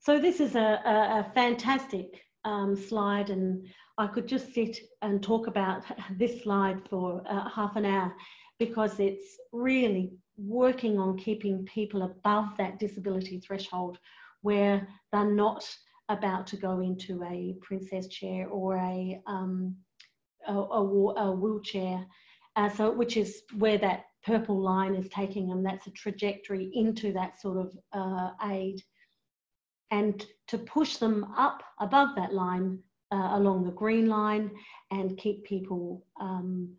So this is a, a, a fantastic um, slide and I could just sit and talk about this slide for uh, half an hour because it's really working on keeping people above that disability threshold where they're not about to go into a princess chair or a, um, a, a, a, wheelchair, uh, so which is where that purple line is taking them. That's a trajectory into that sort of uh, aid. And to push them up above that line uh, along the green line and keep people um,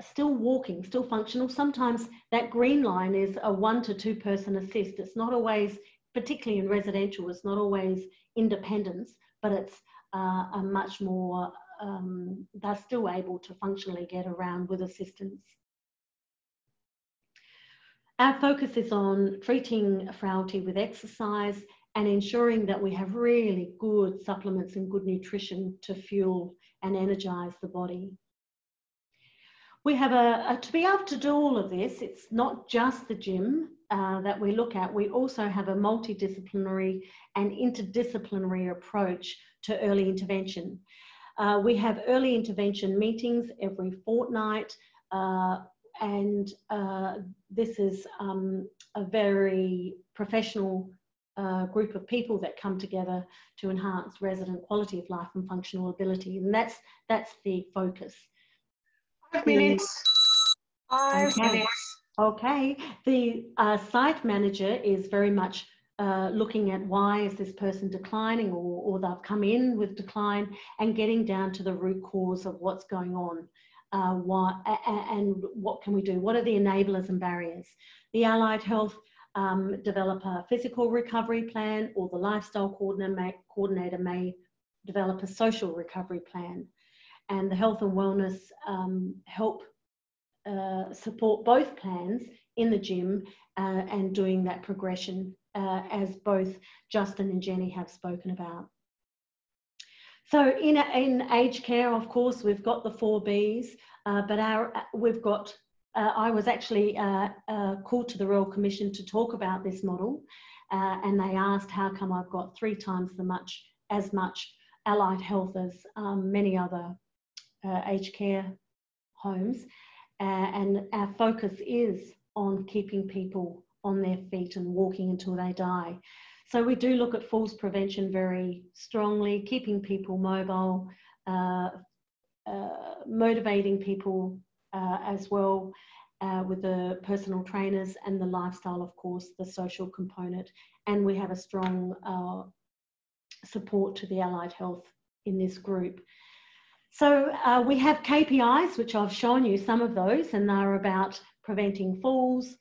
still walking, still functional. Sometimes that green line is a one to two person assist. It's not always, particularly in residential, it's not always independence, but it's uh, a much more, um, they're still able to functionally get around with assistance. Our focus is on treating frailty with exercise and ensuring that we have really good supplements and good nutrition to fuel and energize the body. We have a, a to be able to do all of this, it's not just the gym uh, that we look at, we also have a multidisciplinary and interdisciplinary approach to early intervention. Uh, we have early intervention meetings every fortnight, uh, and uh, this is um, a very professional uh, group of people that come together to enhance resident quality of life and functional ability. And that's, that's the focus. Five minutes. Five okay. minutes. Okay. The uh, site manager is very much uh, looking at why is this person declining or, or they've come in with decline and getting down to the root cause of what's going on. Uh, why, and what can we do? What are the enablers and barriers? The allied health um, develop a physical recovery plan or the lifestyle coordinator may, coordinator may develop a social recovery plan. And the health and wellness um, help uh, support both plans in the gym uh, and doing that progression uh, as both Justin and Jennie have spoken about. So in, in aged care, of course, we've got the four Bs, uh, but our, we've got, uh, I was actually uh, uh, called to the Royal Commission to talk about this model, uh, and they asked how come I've got three times the much, as much allied health as um, many other aged care homes. and our focus is on keeping people on their feet and walking until they die. So we do look at falls prevention very strongly, keeping people mobile, uh, uh, motivating people uh, as well uh, with the personal trainers and the lifestyle, of course, the social component. And we have a strong uh, support to the allied health in this group. So uh, we have KPIs, which I've shown you some of those, and they're about preventing falls,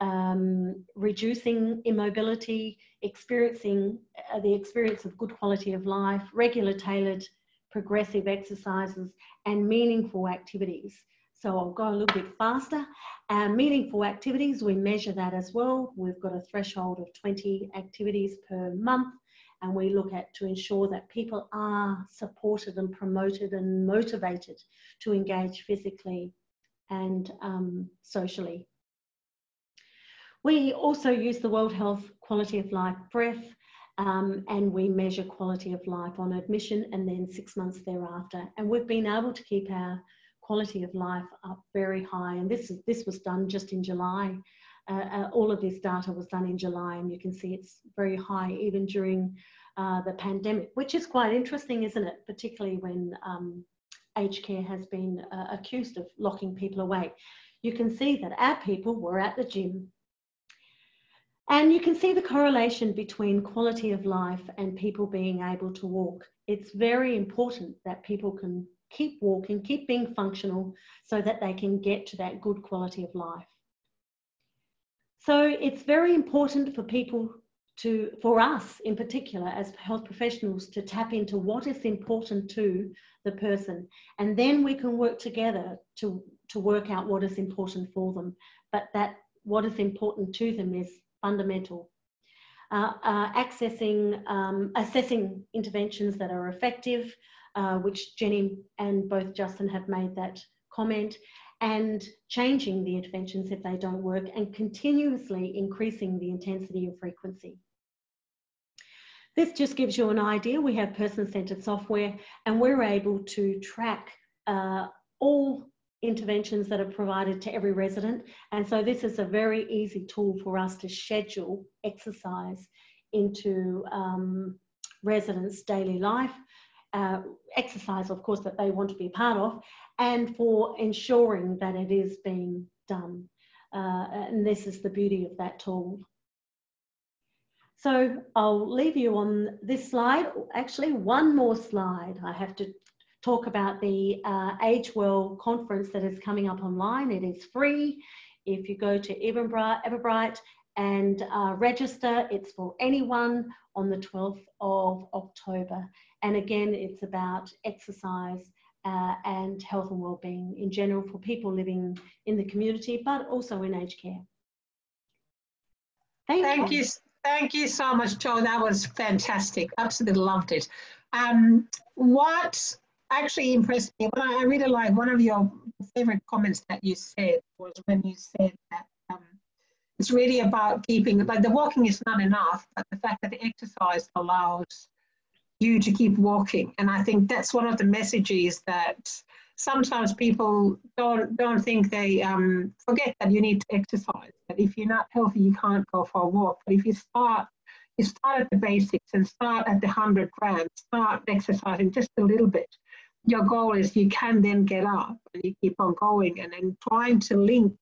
um, reducing immobility, experiencing uh, the experience of good quality of life, regular tailored progressive exercises, and meaningful activities. So I'll go a little bit faster. Uh, meaningful activities, we measure that as well. We've got a threshold of 20 activities per month, and we look at to ensure that people are supported and promoted and motivated to engage physically and um, socially. We also use the World Health Quality of Life BREF um, and we measure quality of life on admission and then six months thereafter. And we've been able to keep our quality of life up very high. And this, this was done just in July. Uh, uh, all of this data was done in July, and you can see it's very high even during uh, the pandemic, which is quite interesting, isn't it? Particularly when um, aged care has been uh, accused of locking people away. You can see that our people were at the gym and you can see the correlation between quality of life and people being able to walk. It's very important that people can keep walking, keep being functional so that they can get to that good quality of life. So it's very important for people to, for us in particular as health professionals to tap into what is important to the person. And then we can work together to, to work out what is important for them. But that what is important to them is fundamental. Uh, uh, accessing, um, assessing interventions that are effective, uh, which Jennie and both Justin have made that comment, and changing the interventions if they don't work, and continuously increasing the intensity and frequency. This just gives you an idea. We have person-centered software, and we're able to track uh, all interventions that are provided to every resident. And so this is a very easy tool for us to schedule exercise into um, residents' daily life. Uh, exercise, of course, that they want to be part of, and for ensuring that it is being done. Uh, and this is the beauty of that tool. So I'll leave you on this slide. Actually, one more slide. I have to talk about the uh, Age Well conference that is coming up online. It is free. If you go to Eventbrite and uh, register, it's for anyone on the 12th of October. And again, it's about exercise uh, and health and well-being in general for people living in the community, but also in aged care. Thank, Thank you. you. Thank you so much, Jo. That was fantastic. Absolutely loved it. Um, what actually impressed me. But I really like one of your favorite comments that you said was when you said that um, it's really about keeping, like the walking is not enough, but the fact that the exercise allows you to keep walking. And I think that's one of the messages that sometimes people don't don't think they um, forget that you need to exercise. That if you're not healthy, you can't go for a walk. But if you start you start at the basics and start at the 100 grams, start exercising just a little bit your goal is you can then get up and you keep on going and then trying to link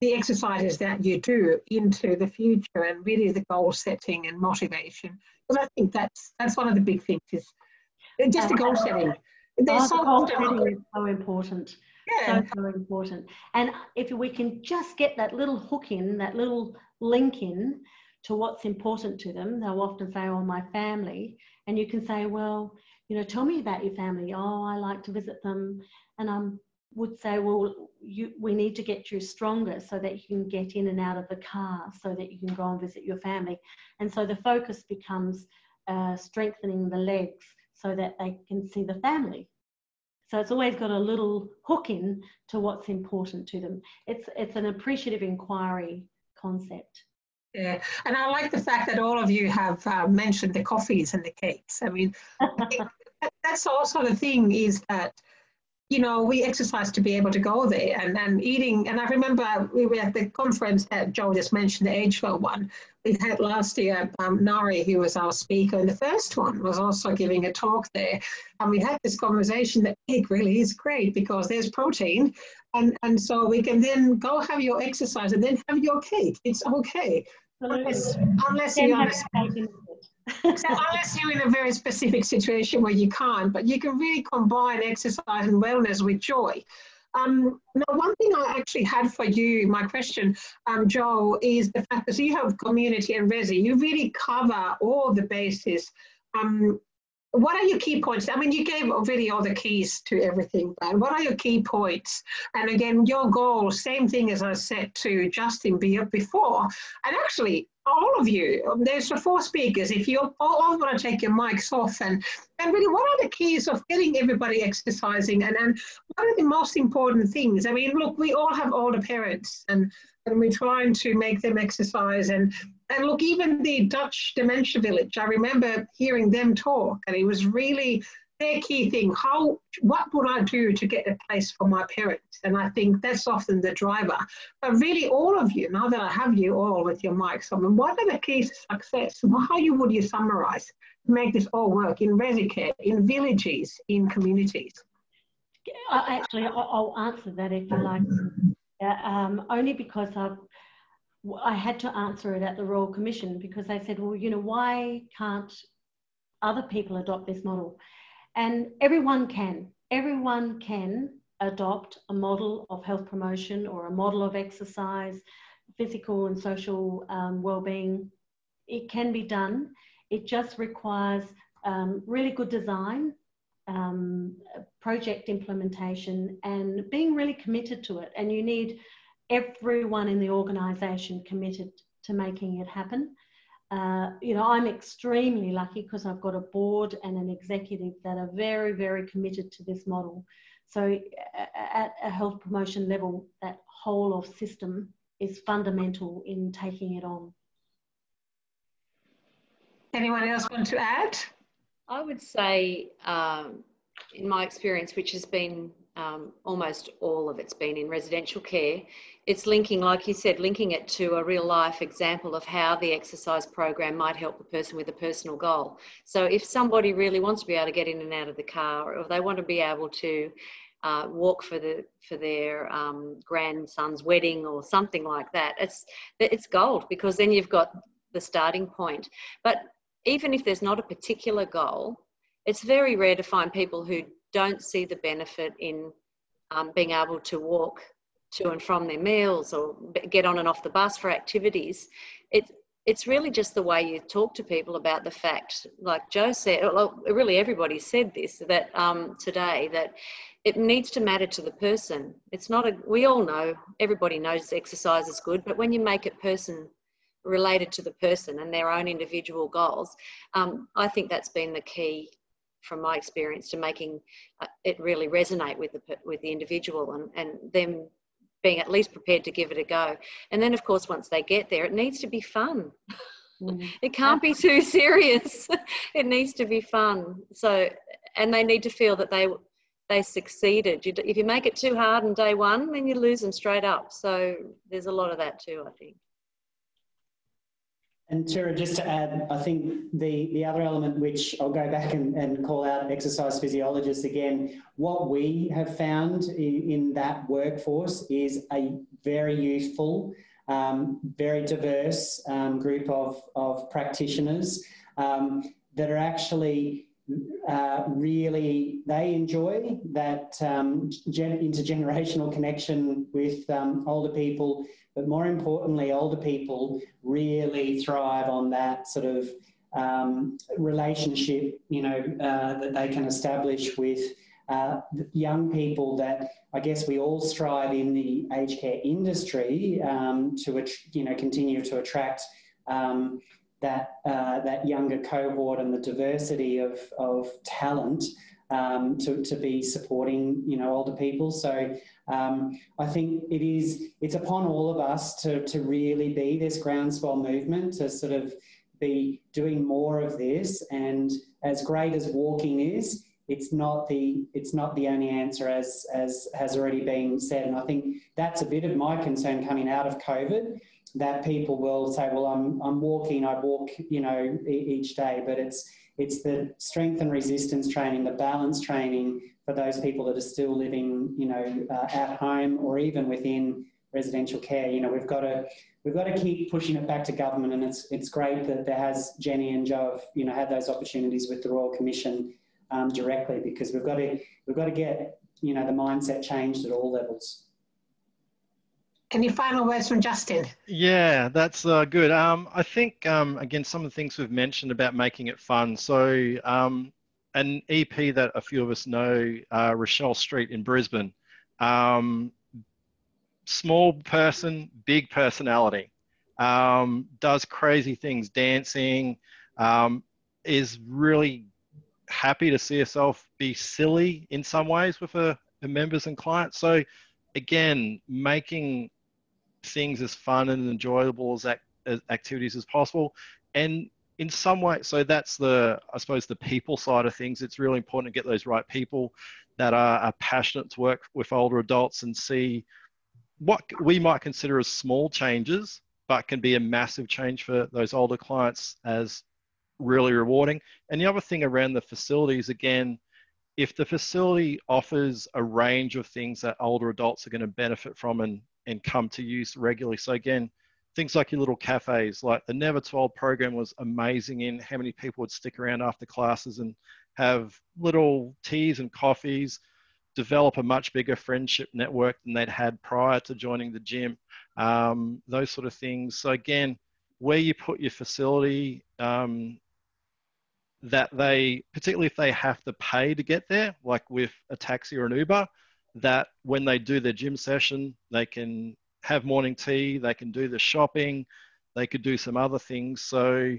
the exercises that you do into the future and really the goal setting and motivation. Because I think that's that's one of the big things is uh, just the goal setting. They're oh, so, goal setting is so important. Yeah. So, so important. And if we can just get that little hook in, that little link in to what's important to them, they'll often say, oh, my family. And you can say, well, you know, tell me about your family. Oh, I like to visit them. And I would say, well, you, we need to get you stronger so that you can get in and out of the car so that you can go and visit your family. And so the focus becomes uh, strengthening the legs so that they can see the family. So it's always got a little hook in to what's important to them. It's, it's an appreciative inquiry concept. Yeah, and I like the fact that all of you have uh, mentioned the coffees and the cakes. I mean, that's also the thing is that you know, we exercise to be able to go there and, and eating. And I remember we were at the conference that Jo just mentioned, the Agewell one. We had last year, um, Nari, who was our speaker and the first one, was also giving a talk there. And we had this conversation that cake really is great because there's protein. And, and so we can then go have your exercise and then have your cake. It's okay. Unless, unless you understand unless you're in a very specific situation where you can't, but you can really combine exercise and wellness with joy. Um, now, one thing I actually had for you, my question, um, Jo, is the fact that you have community and resi, you really cover all the bases. Um, what are your key points? I mean, you gave really all the keys to everything, but what are your key points? And again, your goal, same thing as I said to Justin before, and actually all of you, there's the four speakers, if you all, want to take your mics off and, and really what are the keys of getting everybody exercising and, and what are the most important things? I mean, look, we all have older parents and, and we're trying to make them exercise and and look, even the Dutch dementia village, I remember hearing them talk, and it was really their key thing. How, what would I do to get a place for my parents? And I think that's often the driver. But really, all of you, now that I have you all with your mics on, what are the keys to success? How you would you summarize to make this all work in Resicare, in villages, in communities? Actually, I'll answer that if you like. um, only because I've I had to answer it at the Royal Commission because they said, well, you know, why can't other people adopt this model? And everyone can. Everyone can adopt a model of health promotion or a model of exercise, physical and social um, well-being. It can be done. It just requires um, really good design, um, project implementation, and being really committed to it. And you need everyone in the organisation committed to making it happen. Uh, you know, I'm extremely lucky because I've got a board and an executive that are very, very committed to this model. So, at a health promotion level, that whole of system is fundamental in taking it on. Anyone else want to add? I would say, um, in my experience, which has been um, almost all of it's been in residential care. It's linking, like you said, linking it to a real life example of how the exercise program might help a person with a personal goal. So if somebody really wants to be able to get in and out of the car, or they want to be able to uh, walk for the for their um, grandson's wedding or something like that, it's it's gold because then you've got the starting point. But even if there's not a particular goal, it's very rare to find people who don't see the benefit in um, being able to walk to and from their meals or get on and off the bus for activities. It, it's really just the way you talk to people about the fact, like Jo said, really everybody said this that um, today, that it needs to matter to the person. It's not a, we all know, everybody knows exercise is good, but when you make it person related to the person and their own individual goals, um, I think that's been the key from my experience to making uh, it really resonate with the with the individual and and them being at least prepared to give it a go. And then of course once they get there it needs to be fun. Mm. it can't be too serious. It needs to be fun. So and they need to feel that they they succeeded. If you make it too hard on day one then you lose them straight up. So there's a lot of that too i think and Tara, just to add, I think the, the other element which I'll go back and, and call out exercise physiologists again, what we have found in, in that workforce is a very youthful, um, very diverse um, group of, of practitioners um, that are actually uh, really, they enjoy that um, intergenerational connection with um, older people. But more importantly, older people really thrive on that sort of um, relationship, you know, uh, that they can establish with uh, young people that I guess we all strive in the aged care industry um, to, you know, continue to attract um, that, uh, that younger cohort and the diversity of, of talent um, to, to be supporting, you know, older people. So um, I think it is, it's upon all of us to, to really be this groundswell movement, to sort of be doing more of this. And as great as walking is, it's not the it's not the only answer as as has already been said. And I think that's a bit of my concern coming out of COVID that people will say, well, I'm, I'm walking, I walk, you know, each day, but it's, it's the strength and resistance training, the balance training for those people that are still living, you know, uh, at home or even within residential care. You know, we've got to we've got to keep pushing it back to government, and it's it's great that there has Jennie and Jo have you know had those opportunities with the Royal Commission um, directly because we've got to we've got to get you know the mindset changed at all levels. Any final words from Justin? Yeah, that's uh, good. Um, I think, um, again, some of the things we've mentioned about making it fun. So, um, an EP that a few of us know, uh, Rochelle Street in Brisbane. Um, small person, big personality. Um, does crazy things, dancing, um, is really happy to see herself be silly in some ways with her, her members and clients. So, again, making things as fun and enjoyable as, as activities as possible. And in some way, so that's the, I suppose, the people side of things. It's really important to get those right people that are, are passionate to work with older adults and see what we might consider as small changes, but can be a massive change for those older clients as really rewarding. And the other thing around the facilities, again, if the facility offers a range of things that older adults are going to benefit from and and come to use regularly. So again, things like your little cafes, like the Never Too Old program was amazing in how many people would stick around after classes and have little teas and coffees, develop a much bigger friendship network than they'd had prior to joining the gym, um, those sort of things. So again, where you put your facility, um, that they, particularly if they have to pay to get there, like with a taxi or an Uber, that when they do their gym session, they can have morning tea, they can do the shopping, they could do some other things. So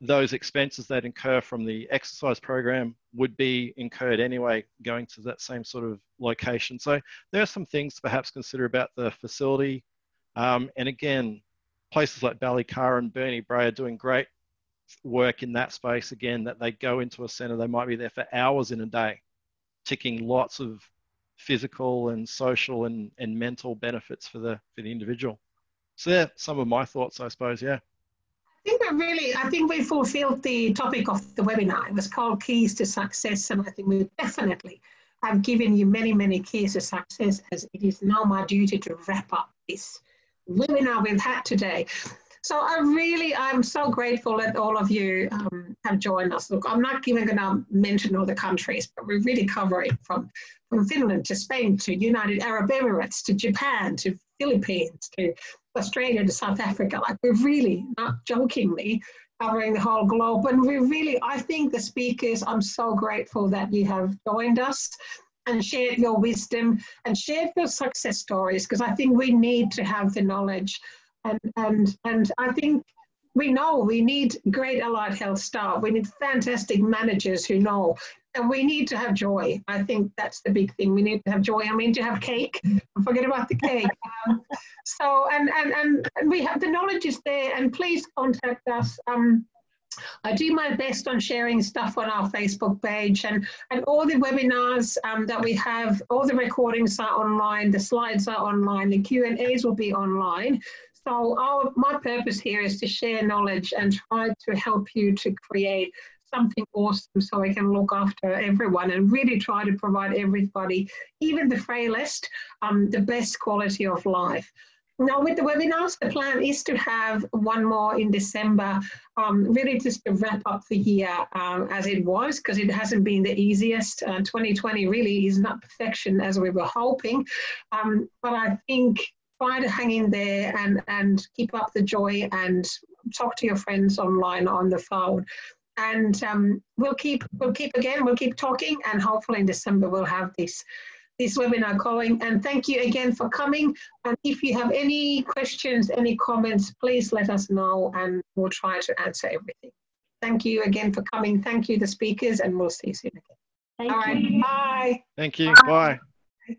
those expenses that incur from the exercise program would be incurred anyway going to that same sort of location. So there are some things to perhaps consider about the facility. Um, and again, places like BallyCara and Burnie Brae are doing great work in that space again, that they go into a center, they might be there for hours in a day, ticking lots of physical and social and, and mental benefits for the for the individual. So yeah, some of my thoughts, I suppose. Yeah. I think we really, I think we fulfilled the topic of the webinar. It was called Keys to Success, and I think we definitely have given you many, many keys to success. As it is now my duty to wrap up this webinar we've had today. So I really, I'm so grateful that all of you um, have joined us. Look, I'm not even going to mention all the countries, but we're really covering from, from Finland to Spain to United Arab Emirates to Japan to Philippines to Australia to South Africa. Like we're really, not jokingly, covering the whole globe. And we really, I think the speakers, I'm so grateful that you have joined us and shared your wisdom and shared your success stories because I think we need to have the knowledge and, and, and I think we know we need great allied health staff. We need fantastic managers who know. And we need to have joy. I think that's the big thing. We need to have joy. I mean, to have cake. Forget about the cake. Um, so, and, and, and we have the knowledge is there. And please contact us. Um, I do my best on sharing stuff on our Facebook page and, and all the webinars um, that we have, all the recordings are online, the slides are online, the Q&As will be online. So my purpose here is to share knowledge and try to help you to create something awesome so we can look after everyone and really try to provide everybody, even the frailest, um, the best quality of life. Now, with the webinars, the plan is to have one more in December, um, really just to wrap up the year um, as it was, because it hasn't been the easiest. Uh, 2020 really is not perfection as we were hoping. Um, but I think try to hang in there and, and keep up the joy and talk to your friends online on the phone. And um, we'll keep we'll keep again we'll keep talking and hopefully in December we'll have this this webinar going. And thank you again for coming. And if you have any questions, any comments, please let us know and we'll try to answer everything. Thank you again for coming. Thank you, the speakers, and we'll see you soon again. Thank All right, you. bye. Thank you. Bye. Bye.